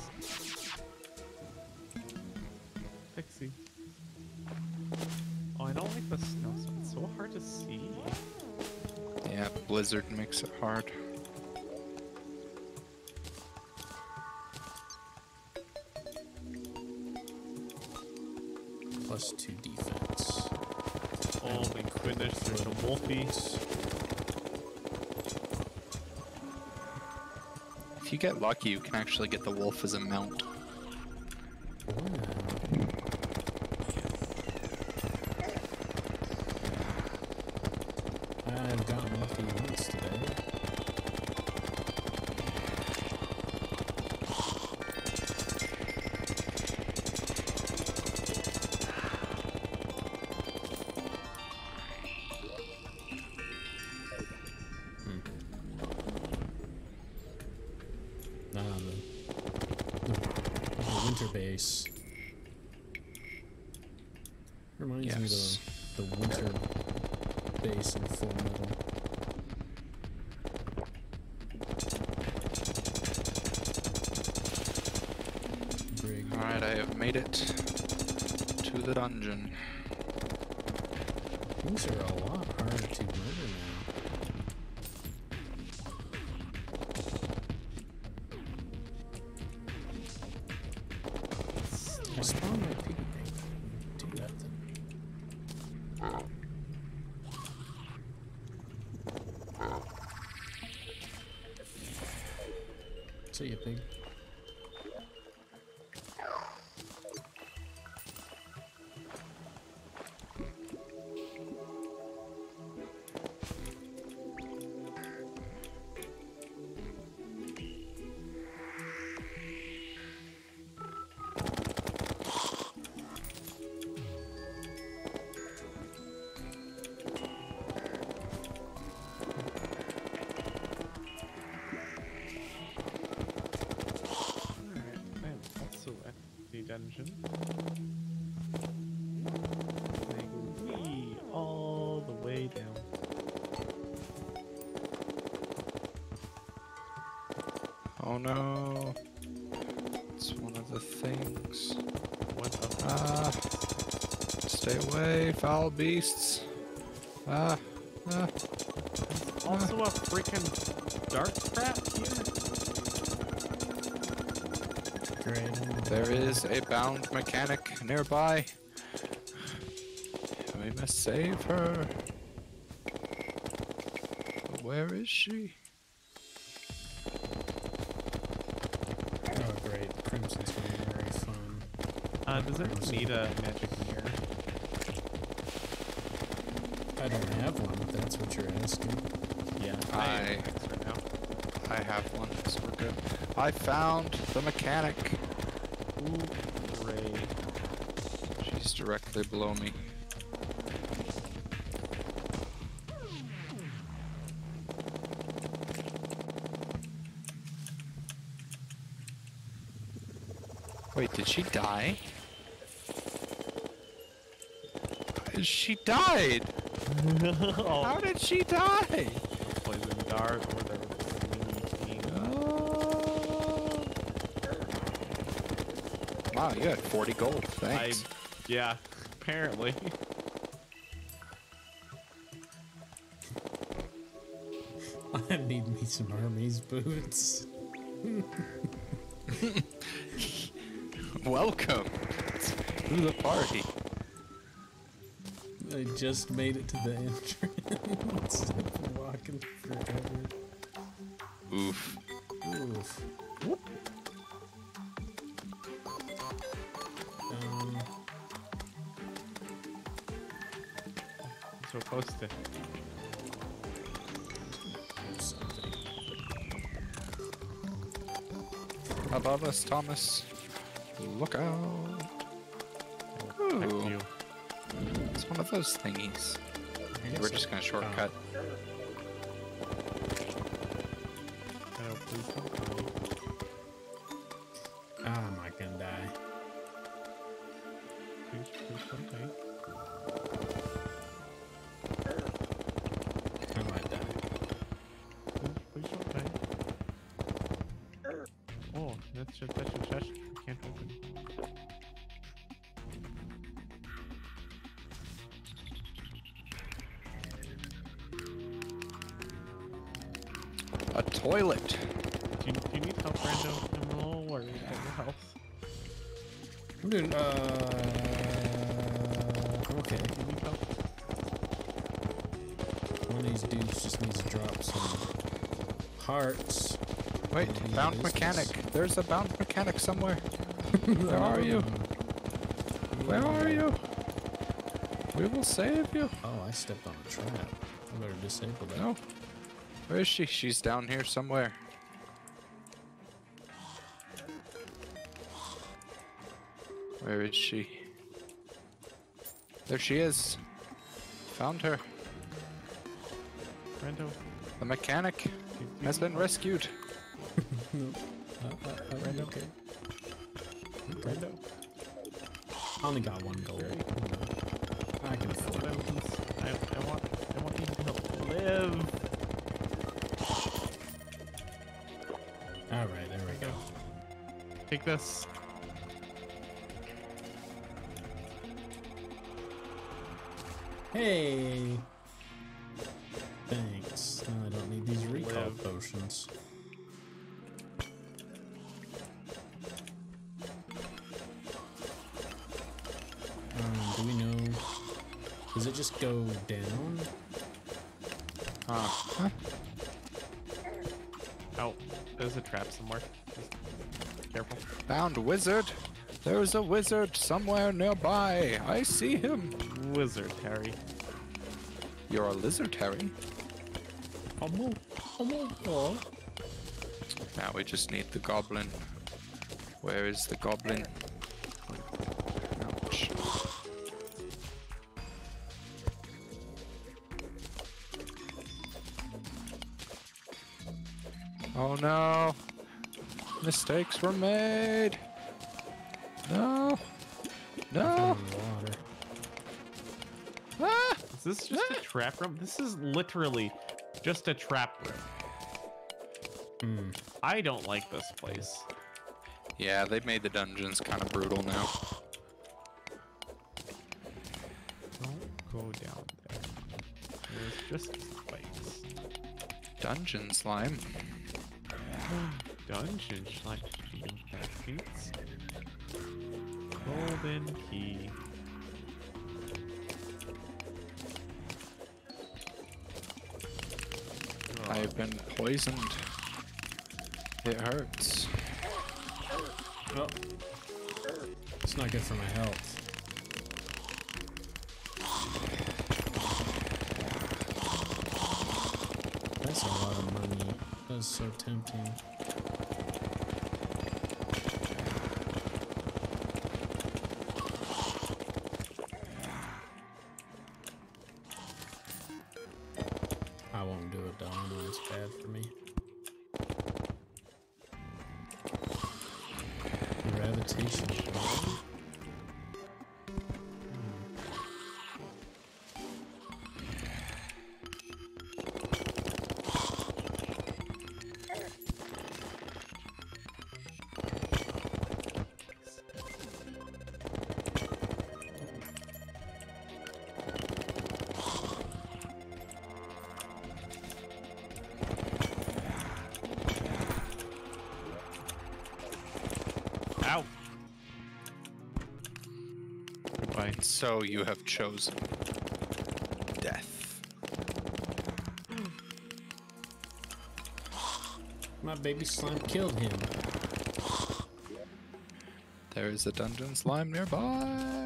Pixie. Oh, I don't like the snow, so it's so hard to see. Yeah, Blizzard makes it hard. Plus two defense. Oh my goodness, there's a wolfie. If you get lucky, you can actually get the wolf as a mount. I've base. Reminds me of the, the winter base in Full Metal. Alright, I have made it to the dungeon. These are See you, pig. No. It's one of the things. What the Ah. Stay away, foul beasts. Ah. Ah. Also a freaking dark trap here? Great. There is a bound mechanic nearby. We must save her. Where is she? Oh, great. Crimson's gonna be very fun. Does need a magic mirror? I don't have one, if that's what you're asking. Yeah, I- have extra now. I have one, so we're good. I found the mechanic. Ooh, great. She's directly below me. Wait, did she die? She died! oh, How did she die? poison dart or the Oh. Wow, you had 40 gold. I, Thanks. yeah, apparently. I need me some Hermes boots. Welcome to the party. I just made it to the entrance. I've walking forever. Oof. Oof. Um, So close to. something. Above us, Thomas. Look out. Those thingies. We're I- just gonna shortcut. No, bound mechanic. is- There's a bound mechanic somewhere. Where are you? Where are you? We will save you. Oh, I stepped on a trap. I better disable that. No. Where is she? She's down here somewhere. Where is she? There she is. Found her. Brando, The mechanic do, do has been need help? rescued. Uh, uh, uh, Brando. okay. Brando, I only got one gold. I can afford it. I, I want. I want you to help live. Alright, there we go. Take this. Hey! Does it just go down? Huh. Oh, there's a trap somewhere. Just careful. Found a wizard. There's a wizard somewhere nearby. I see him. Wizard, Harry. You're a lizard, Harry. Omo, omo, oh. Now we just need the goblin. Where is the goblin? Mistakes were made! No! No! In the water. Ah! Is this just a trap room? This is literally just a trap room. Hmm. I don't like this place. Yeah, they've made the dungeons kind of brutal now. Don't go down there. There's just spikes. Dungeon slime. Dungeon like feats. Golden key. Oh, I've been poisoned. It hurts. Oh. It's not good for my health. That's a lot of money. That's so tempting. Won't do it though. I know it's bad for me. Gravitation Goodbye. So you have chosen death. My baby slime killed him. There is a dungeon slime nearby.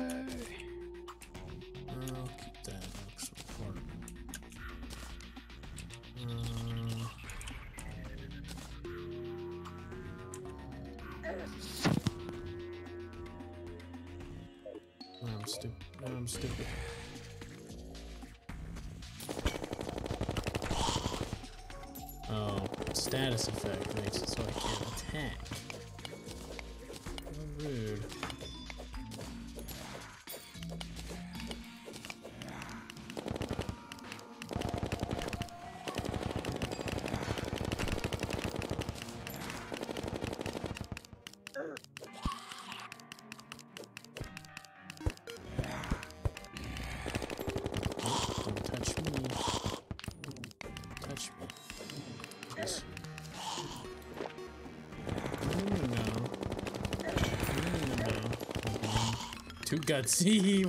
Too gutsy.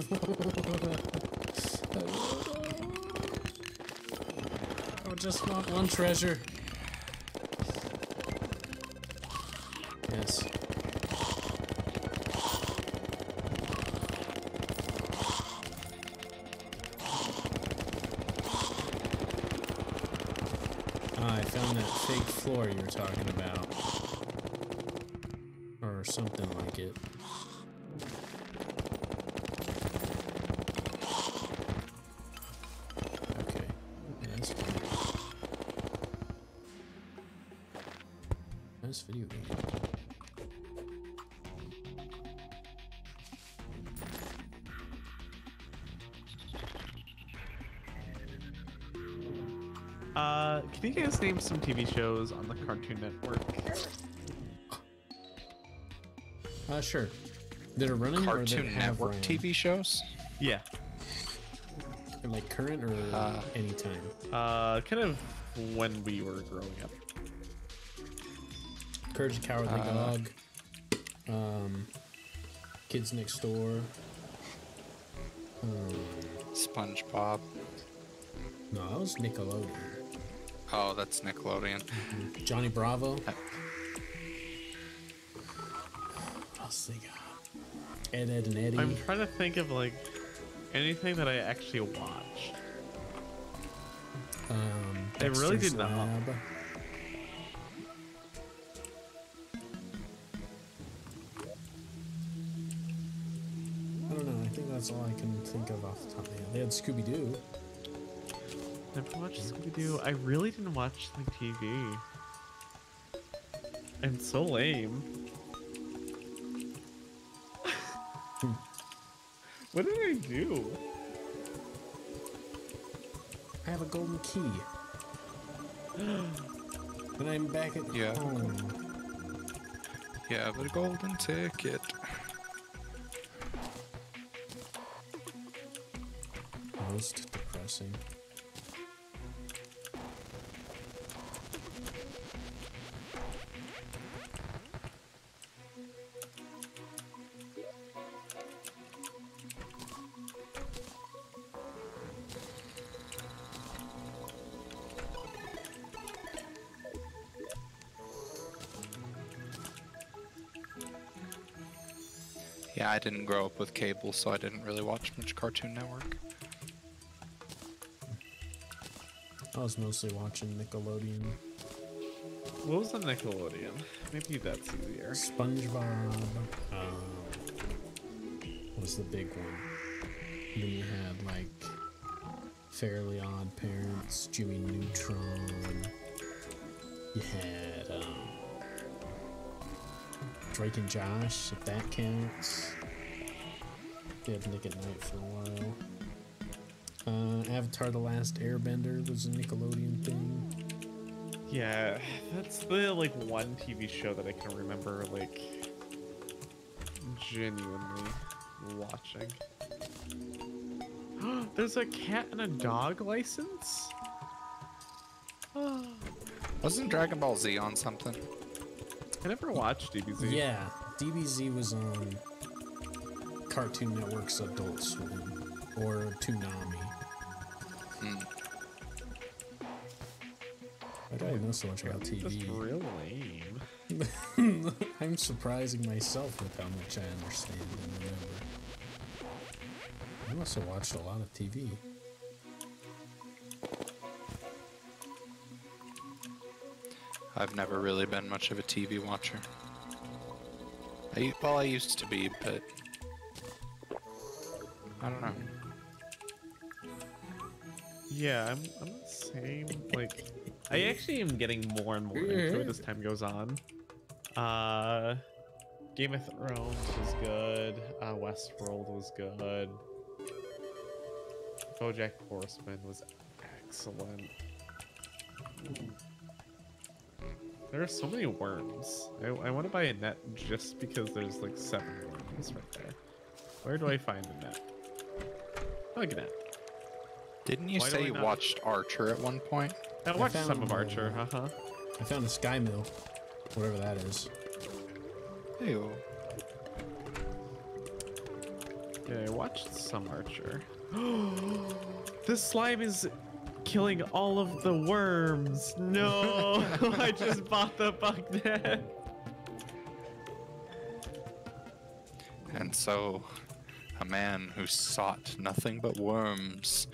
I just want one treasure. Yes. Ah, I found that fake floor you were talking about. Or something like it. Video game. Uh, can you guys name some TV shows on the Cartoon Network? Uh, sure. That are running or Cartoon Network ran? TV shows. Yeah. Like current or Uh, anytime? Uh, kind of when we were growing up. Courage the Cowardly uh, Dog. Um, Kids Next Door. Um, SpongeBob. no, that was Nickelodeon. Oh, that's Nickelodeon. Johnny Bravo. What else they got? Ed, Ed, and Eddie. I'm trying to think of like anything that I actually watched. um, I really did not. Never watched Scooby Doo. I really didn't watch the TV. I'm so lame. what did I do? I have a golden key. and I'm back at Yeah. home. Yeah, but a golden ticket. Most depressing. Didn't grow up with cable, so I didn't really watch much Cartoon Network. I was mostly watching Nickelodeon. What was the Nickelodeon? Maybe that's easier. SpongeBob um, was the big one. Then you had like Fairly Odd Parents, Jimmy Neutron. You had um, Drake and Josh, if that counts. They had Nick at Night for a while. Uh, Avatar: The Last Airbender was a Nickelodeon thing. Yeah, that's the like one TV show that I can remember like genuinely watching. There's a cat and a dog license? Wasn't Dragon Ball Z on something? I never watched DBZ. Yeah, DBZ was on Cartoon Network's Adult Swim or Toonami. Hmm. I don't even know so much about That's TV. real lame. I'm surprising myself with how much I understand and remember. I must have watched a lot of TV. I've never really been much of a TV watcher. I, well, I used to be, but I don't know. Yeah, I'm, I'm the same. Like, I actually am getting more and more into it as time goes on. Uh, Game of Thrones was good. Uh, Westworld was good. BoJack Horseman was excellent. There are so many worms. I, I want to buy a net just because there's like seven worms right there. Where do I find a net? Oh, Like a net. Didn't you Why say you watched Archer at one point? I watched some found, of Archer, uh, haha. I found a Sky Mill, whatever that is. Ew. Yeah, I watched some Archer. this slime is killing all of the worms. No, I just bought the bug net. And so, a man who sought nothing but worms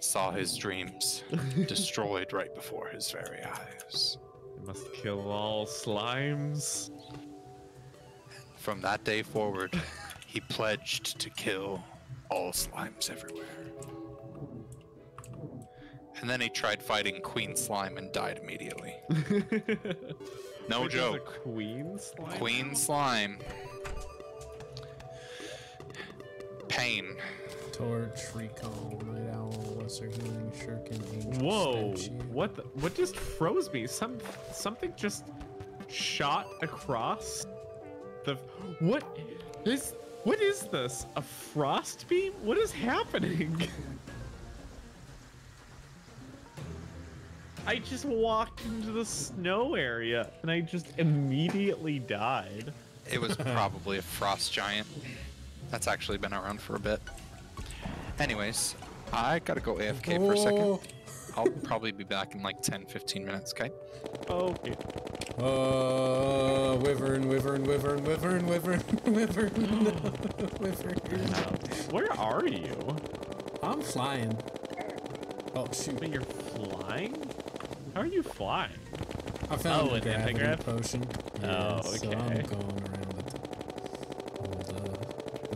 saw his dreams destroyed right before his very eyes. I must kill all slimes. From that day forward, he pledged to kill all slimes everywhere. And then he tried fighting Queen Slime and died immediately. No Wait, joke. queen slime. Queen Slime. Pain. Torch, Recall, Night Owl, Lesser Healing, Shuriken, Angel, Whoa! What? The, what just froze me? Some something just shot across the. What is? What is this? A frost beam? What is happening? I just walked into the snow area and I just immediately died. It was probably a frost giant. That's actually been around for a bit. Anyways, I gotta go AFK for a second. I'll probably be back in like 10, 15 minutes, okay? Okay. Oh, wyvern, wyvern, wyvern, wyvern, wyvern, wyvern, wyvern. Where are you? I'm flying. Oh shoot! Wait, you're flying? How are you flying? I found Oh, a an gravity antigrav? potion. Oh, Yeah, So I'm okay. going around with old, uh,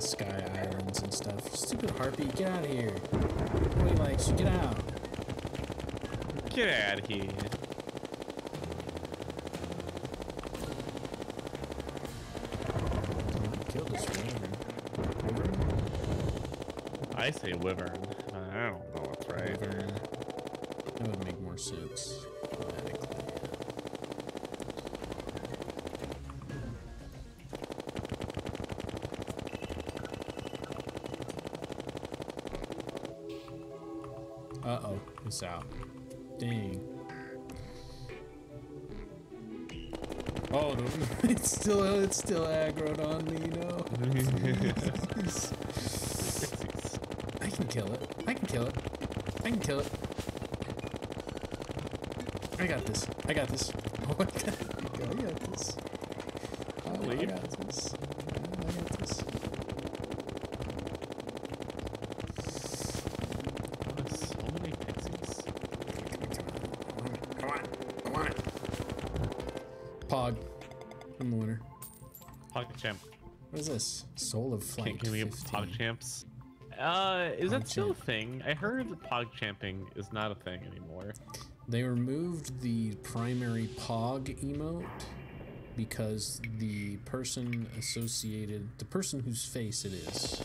the sky islands and stuff. Stupid harpy, get out of here! Nobody likes you. Get out. Get out of here. Kill this wyvern. Wyvern? I say wyvern. I don't know what's right. Wyvern. That would make more sense. Yeah. Uh oh, it's out. Dang. Oh, no, it's still it's still aggroed on me. No. Jeez. I can kill it. I can kill it. I can kill it. I got this. I got this. Oh my god. I got this. Oh, I got this. I got this. Is this? Soul of Can, Flight. can we have 15. PogChamps? Uh, is that still a thing? I heard that PogChamping is not a thing anymore. They removed the primary Pog emote because the person associated, the person whose face it is,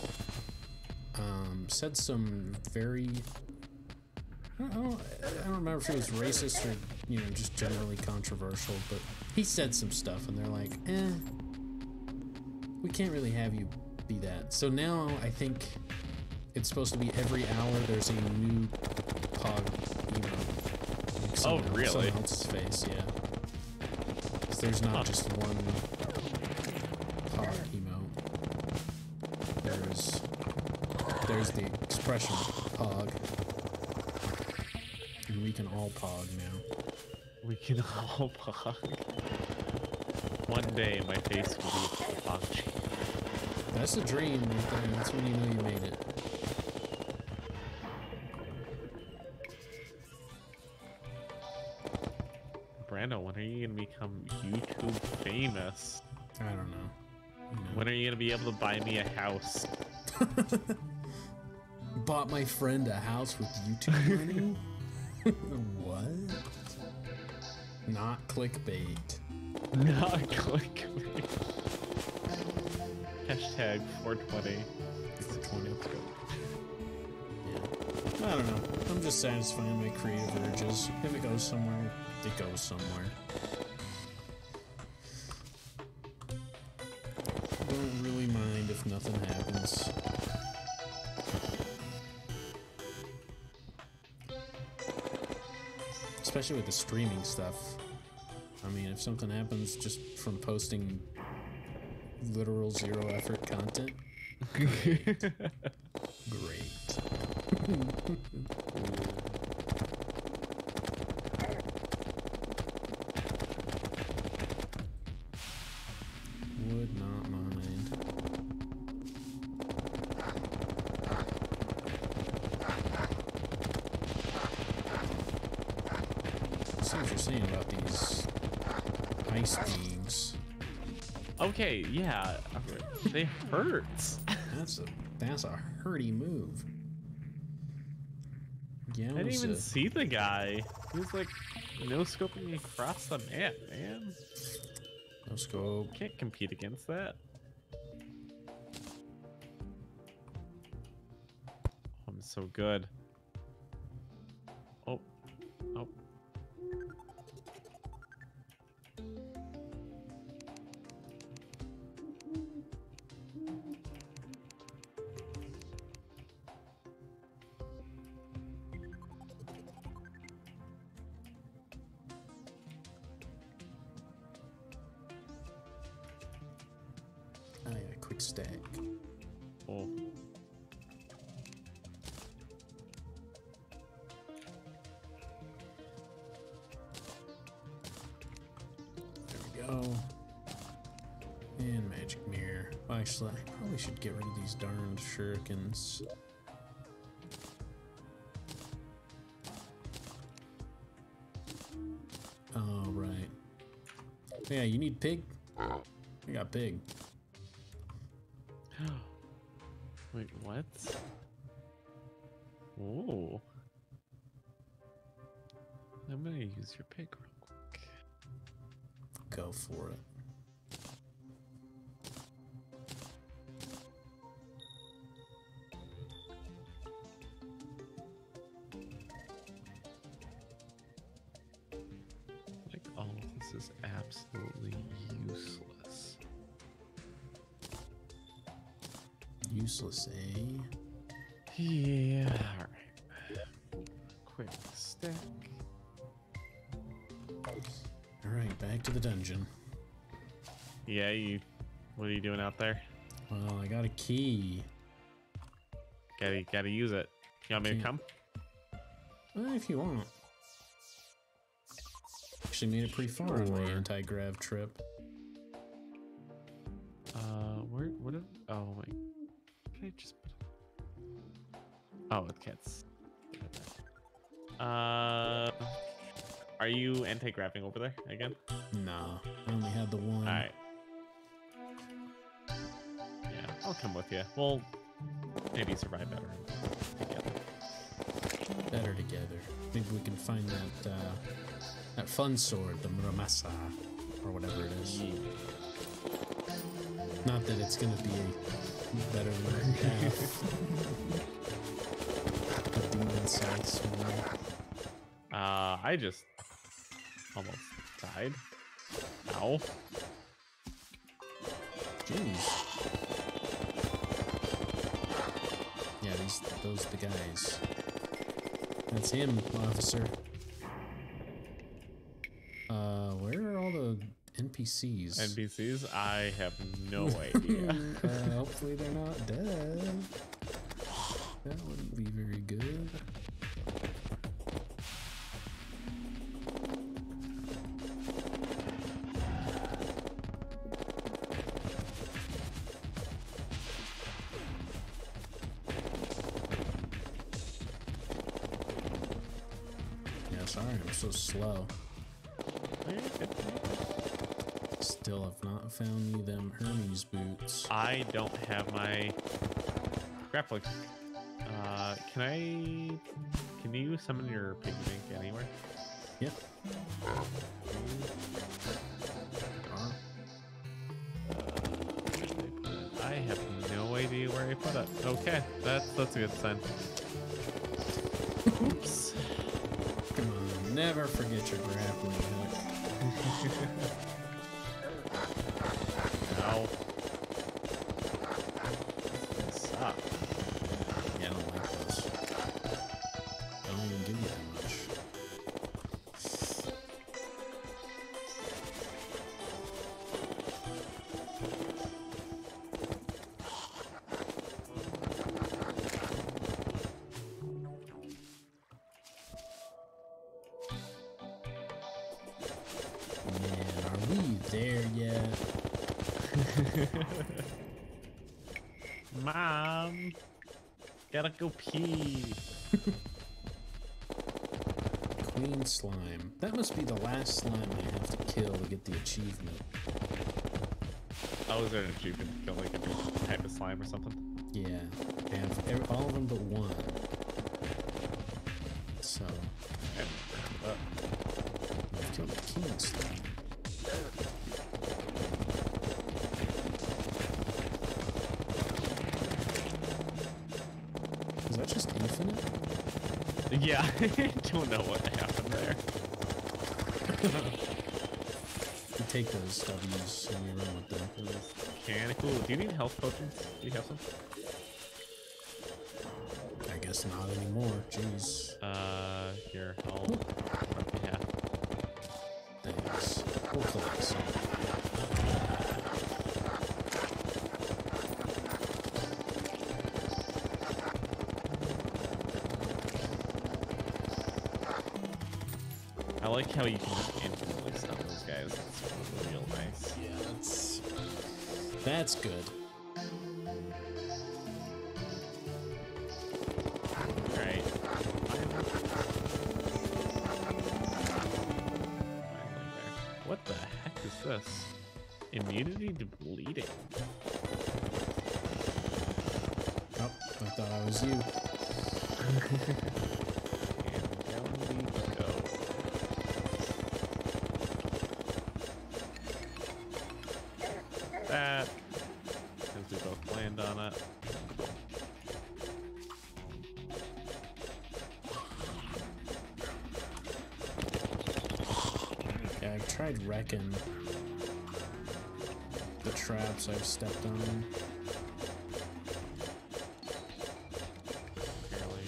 um, said some very. I don't, know, I don't remember if it was racist or, you know, just generally controversial, but he said some stuff and they're like, eh, we can't really have you be that. So now I think it's supposed to be every hour there's a new Pog emote. Like someone else- really? Someone else's face, yeah. there's not Huh. just one Pog emote. There's there's the expression Pog. And we can all Pog now. We can all Pog. One day my face will be PogChamp. That's a dream right there. That's when you know you made it. Brando, when are you gonna become YouTube famous? I don't know. You know. When are you gonna be able to buy me a house? Bought my friend a house with YouTube money? what? Not clickbait. Not click me. Hashtag 420. Yeah. I don't know. I'm just satisfying my creative urges. If it goes somewhere, it goes somewhere. Don't really mind if nothing happens. Especially with the streaming stuff. I mean, if something happens just from posting literal zero effort content, great. Would not mind. I see what you're saying about these ice beings. Okay, yeah. They hurt. That's a that's a hurty move. Yeah, I didn't even see the guy. He was like no scoping me across the map, man. no scope. Can't compete against that. Oh, I'm so good. Pig? I got pig. Wait, what? Ooh. I'm gonna use your pig real Useless, eh? Yeah, alright. Quick stick. Alright, back to the dungeon. Yeah, you. What are you doing out there? Well, I got a key. Gotta, gotta use it. You want me to come? Well, if you want. Actually made it pretty far on my anti-grav trip. You anti-grabbing over there again? Nah, I only had the one. All right. Yeah, I'll come with you. We'll maybe survive better together. Better together. Maybe we can find that uh, that fun sword, the Muramasa, or whatever it is. Not that it's gonna be better than half. the demon side sword. Uh, I just almost died. Ow. Jeez. Yeah, these those the guys. That's him, officer. Uh, where are all the NPCs? NPCs? I have no idea. uh, hopefully they're not dead. That wouldn't be very good. Still have not found me them Hermes boots. I don't have my grappling. Uh, can I? Can you summon your piggy bank anywhere? Yep. I have no idea where I put it. Okay, that's that's a good sign. Never forget your grappling hook. Mom, gotta go pee. Queen slime. That must be the last slime I have to kill to get the achievement. Oh, is there an achievement to kill like every type of slime or something? Yeah, I have ev all of them but one. So, And, uh, I've killed the king slime. Is that just infinite? Yeah, I don't know what happened there. You take those W's and you run with them. It was kind of cool. Do you need health potions? Do you have some? I guess not anymore. Jeez. Uh, here, I'll. Like how you can infinitely stun those guys. That's real nice. Yeah, that's that's good. Tried wrecking the traps I've stepped on. Barely.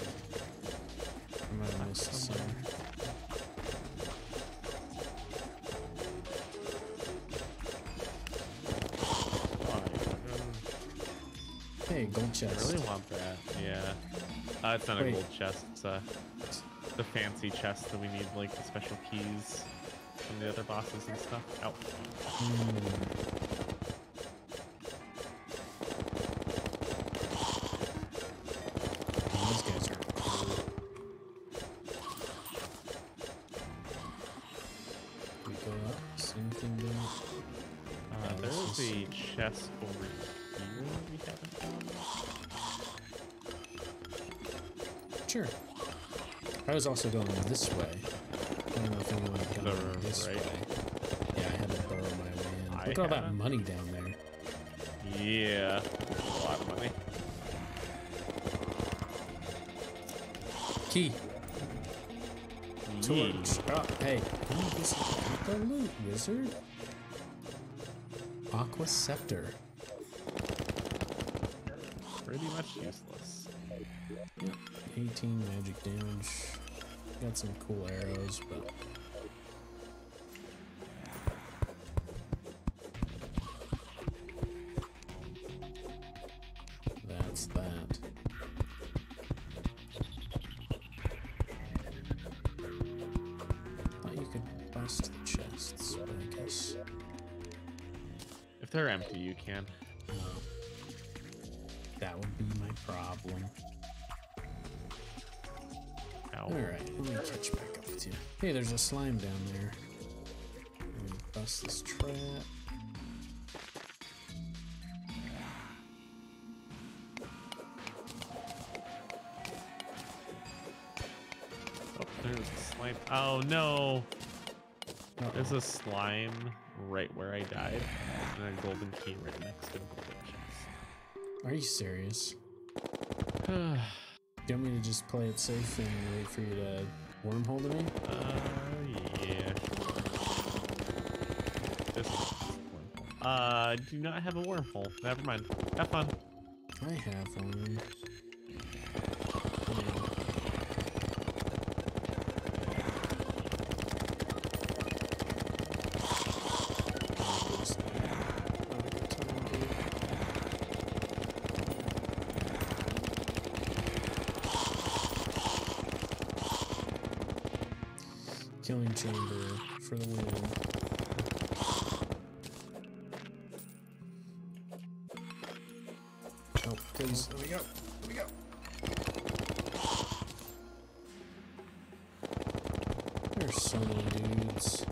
I might have missed some. Hey, gold chest. I really want that. Yeah. Uh, it's not a Wait. gold chest. It's uh, the fancy chest that we need, like the special keys from the other bosses and stuff. Ow. Uh, oh, chest over here we haven't found. Sure. I was also going this way. This right? way. Yeah, I had to burrow my way in. I Look at all that money down there. Yeah. A lot of money. Key. Torch. Oh, hey. This is the loot, wizard. Aqua Scepter. Pretty much useless. Yep. 18 magic damage. Got some cool arrows, but. They're empty, you can. No. That would be my problem. Ow. Alright, let me catch back up with you. Hey, there's a slime down there. Let me bust this trap. Oh, there's a slime. Oh no! Uh-oh. There's a slime right where I died, and a golden key right next to the golden chest. Are you serious? Do you want me to just play it safe and wait for you to wormhole to me? Uh, yeah. This is wormhole. Uh, do not have a wormhole. Never mind. Have fun. I have one. Oh, please. There we go. There we go. There's so many dudes.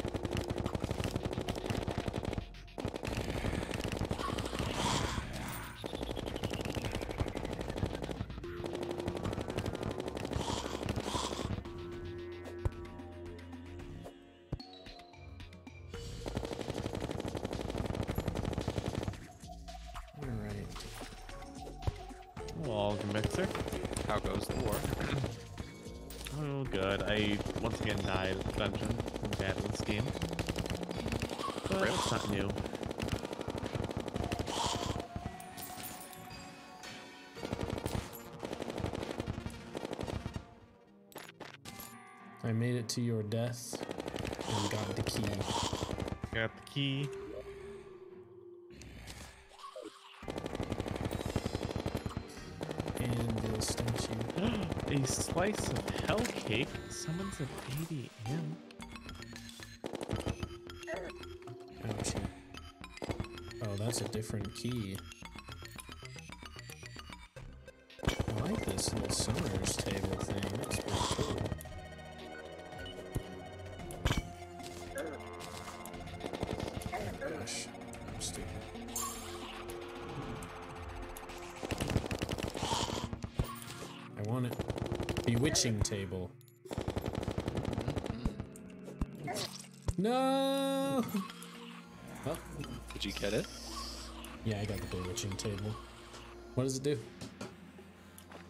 Again died dungeon. At this game. But Rip. it's not new. I made it to your death and got the key. Got the key. And the statue. a slice of Hell cake? Someone's a baby Oh, that's a different key. I like this little summer's table. Table. No! Oh, Did you get it? yeah, I got the bewitching table. What does it do?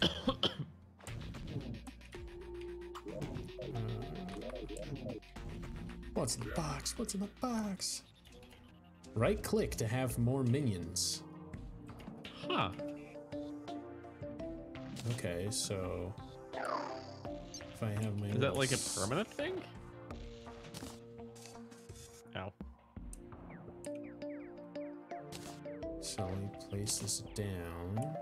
Uh, What's in the box? What's in the box? Right click to have more minions. Huh. Okay, so if I have my Is that like a permanent thing? Ow. So we place this down.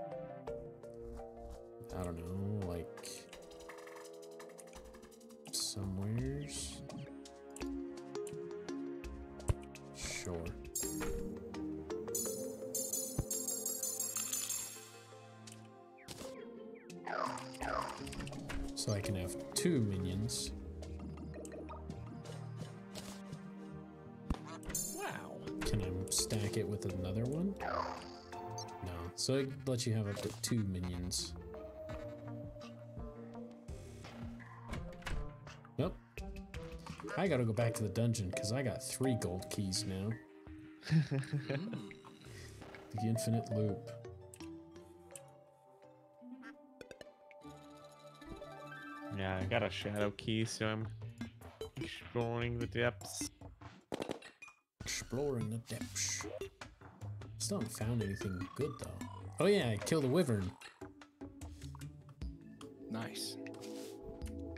Two minions. Wow. Can I stack it with another one? No. So it lets you have up to two minions. Nope. I gotta go back to the dungeon because I got three gold keys now. the infinite loop. I got a shadow key, so I'm exploring the depths. Exploring the depths. Still haven't found anything good though. Oh yeah, I killed a wyvern. Nice.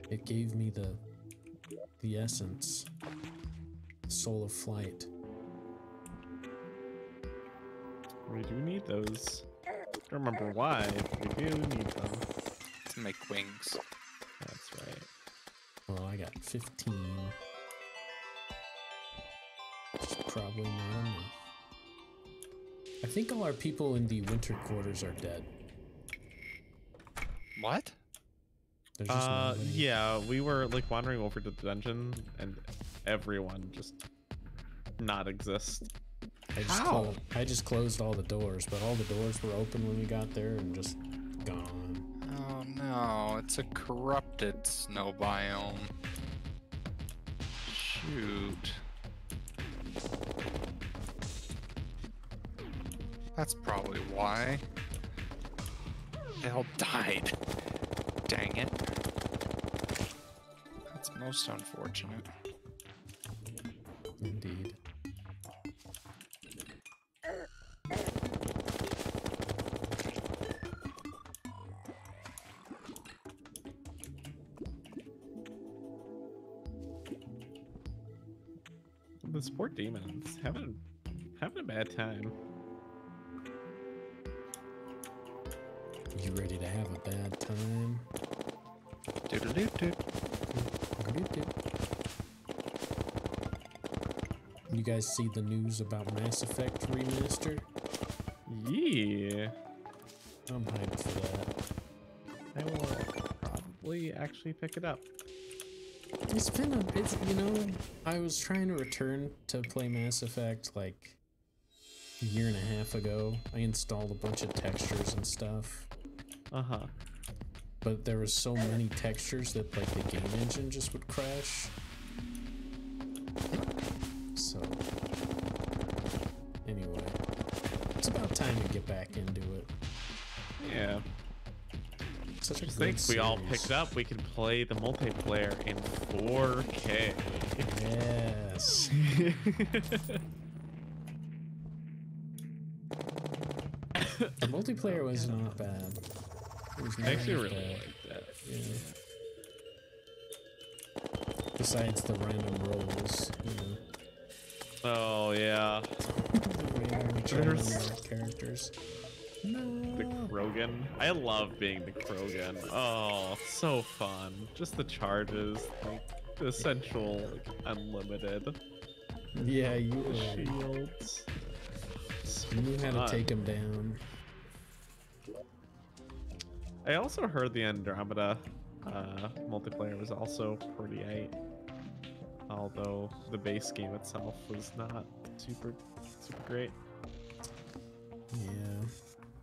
It gave me the the essence. Soul of flight. We do need those. I Don't remember why, but we do need them. To make wings. Got 15. Which probably not enough. I think all our people in the winter quarters are dead. What? Just Uh, yeah, we were like wandering over to the dungeon, and everyone just not exist. I just, How? clo- I just closed all the doors, but all the doors were open when we got there and just gone. Oh no, it's a corrupted snow biome. Shoot. That's probably why. They all died. Dang it. That's most unfortunate. Indeed. Demons having having a bad time. You ready to have a bad time? You guys see the news about Mass Effect Remastered? Yeah, I'm hyped for that. I will probably actually pick it up. It's been a, it's, you know, I was trying to return to play Mass Effect like a year and a half ago. I installed a bunch of textures and stuff, Uh huh. but there was so many textures that like the game engine just would crash. Such a great we all picked up. We can play the multiplayer in 4K. Yes. The multiplayer was not bad. It was I actually bad. really like that. Yeah. Besides the random rolls, you know. Oh yeah, the random characters. Krogan. I love being the Krogan. Oh, so fun. Just the charges, like the essential, like, unlimited Yeah, you the shields. You knew how to take him down. I also heard the Andromeda uh, multiplayer was also pretty aight. Although the base game itself was not super super great. Yeah,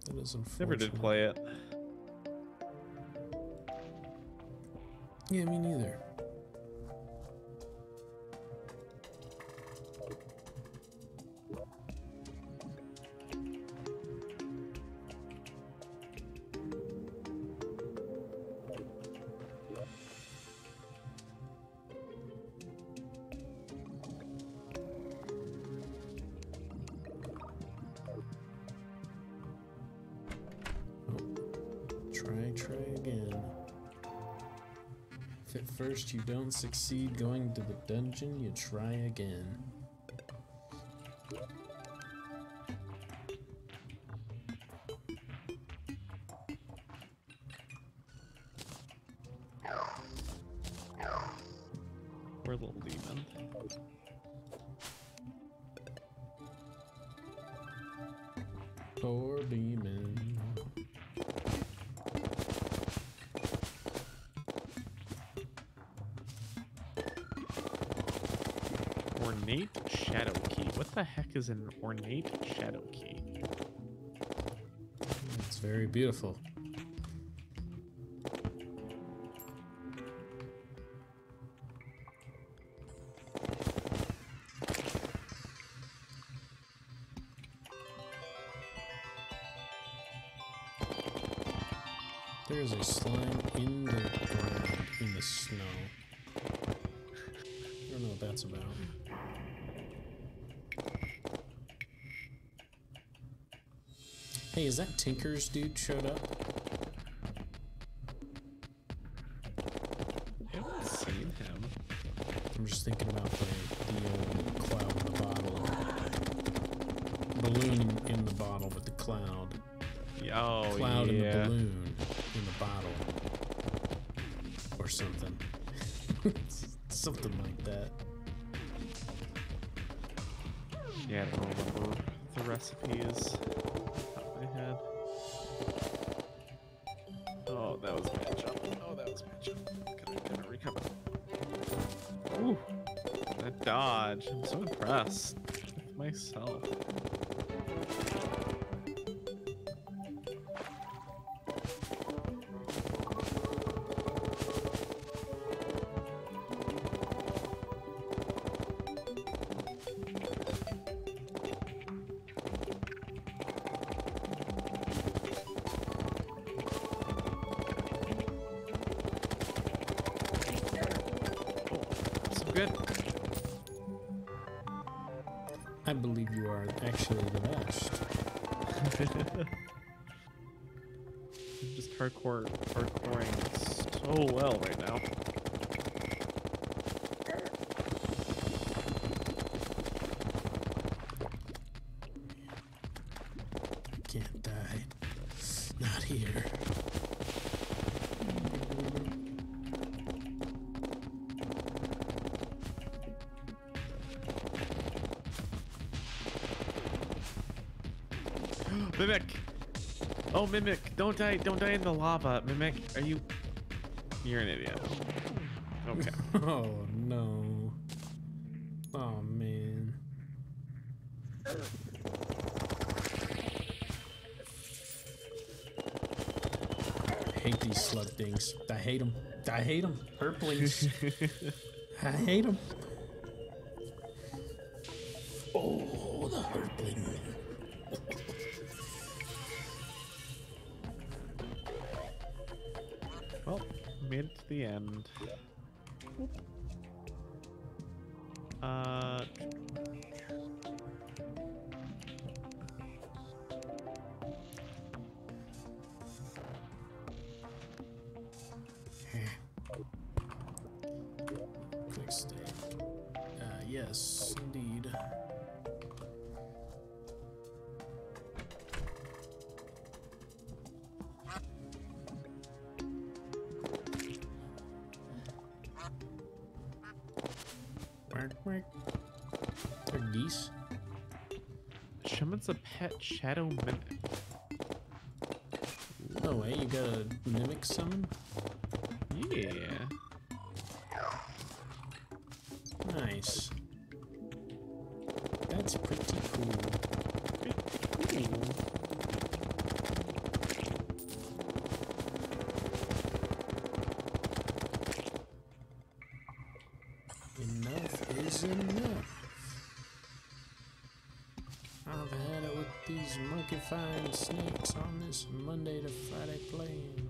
that is unfortunate. Never did play it. Yeah, me neither. Succeed going to the dungeon, you try again. Is an ornate shadow key? It's very beautiful. There's a slime in the ground in the snow. I don't know what that's about. Hey, is that Tinker's dude showed up? I haven't seen him. I'm just thinking about the, the old cloud in the bottle. Balloon in the bottle with the cloud. Oh cloud in the balloon in the bottle. Or something. something like that. Yeah, I don't remember the recipes. I'm so impressed with myself. I believe you are actually the best. Just hardcore, hardcoring so well right now. Mimic! Oh, Mimic! Don't die! Don't die in the lava! Mimic, are you... You're an idiot. Okay. Oh no. Oh man. I hate these slug things. I hate them. I hate them. Herplings. I hate them. Shadow mimic. Fine snakes on this Monday to Friday plane.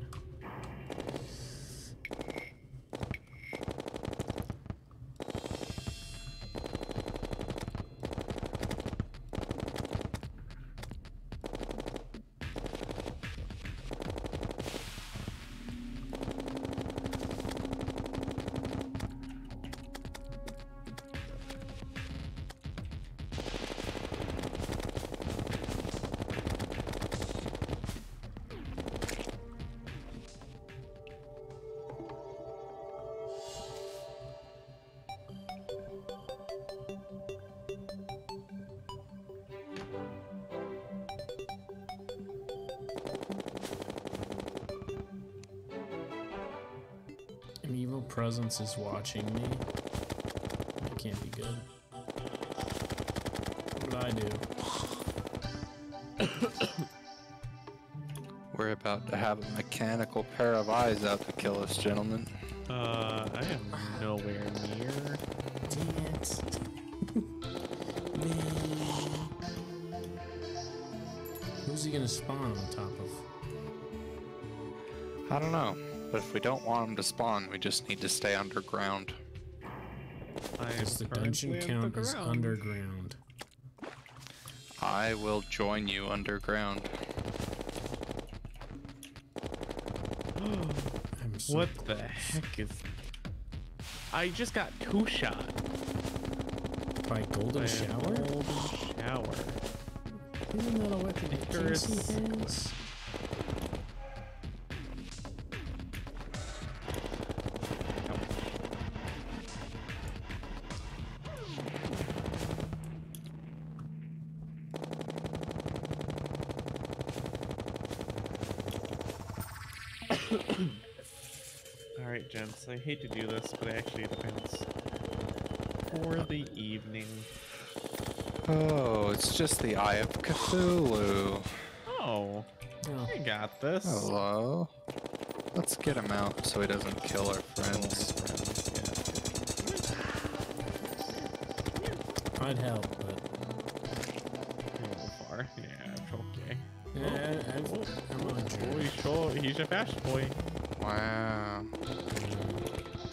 An evil presence is watching me. That can't be good. What would I do? We're about to have a mechanical pair of eyes out to kill us, gentlemen. Uh, I am nowhere near. Dang it. Man. Who's he gonna spawn on top of? Don't want them to spawn, we just need to stay underground. I am Because the dungeon currently count is underground. underground. I will join you underground. I'm so what the heck is? I just got two shot. by golden by shower? Golden shower. Isn't that a weapon that Icarus. Eye of Cthulhu. Oh, Oh, I got this. Hello. Let's get him out so he doesn't kill our friends. I'd help, but A little far. Yeah, it's okay. yeah, I, I've, I'm on a Boy, he's a fast boy. Wow,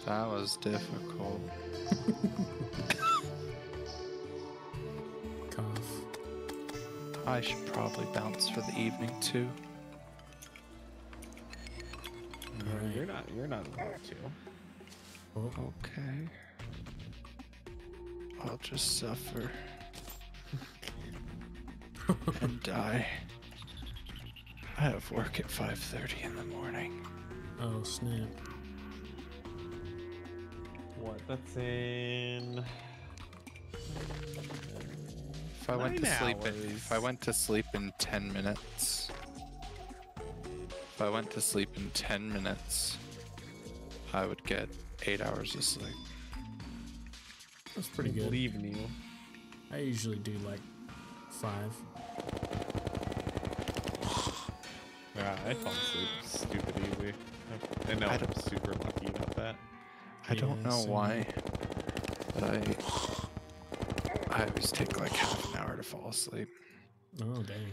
that was difficult. I should probably bounce for the evening too. Alright. You're not. You're not allowed to. Oh, Okay. I'll just suffer and die. I have work at 5:30 in the morning. oh snap. What? That's in. If I went to Nine sleep in, if I went to sleep in 10 minutes. If I went to sleep in 10 minutes, I would get 8 hours of sleep. That's pretty good. Believe in you. I usually do like five. Yeah, I fall asleep stupid easy. I- I know I I'm don't- super lucky about that. I don't know same. why, but I I always take like half an hour to fall asleep. Oh dang.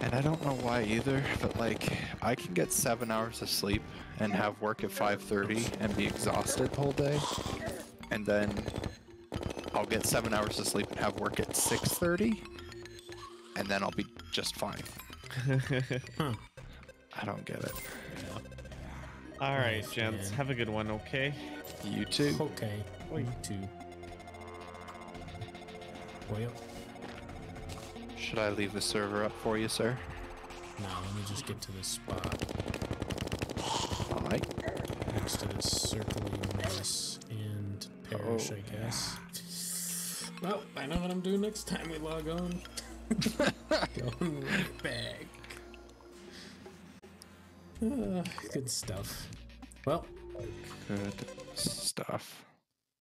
And I don't know why either, but like I can get 7 hours of sleep and have work at 5:30 and be exhausted the whole day. And then I'll get 7 hours of sleep and have work at 6:30 and then I'll be just fine. Huh. I don't get it. All right, Nice, gents. man. Have a good one, okay? You too. Okay. Oi. Me too. Well, Should I leave the server up for you, sir? now let me just get to this spot All right. next to this circling mess and perish, Oh. I guess. Well, I know what I'm doing next time we log on. Going right back. Uh, good stuff. Well, Good stuff.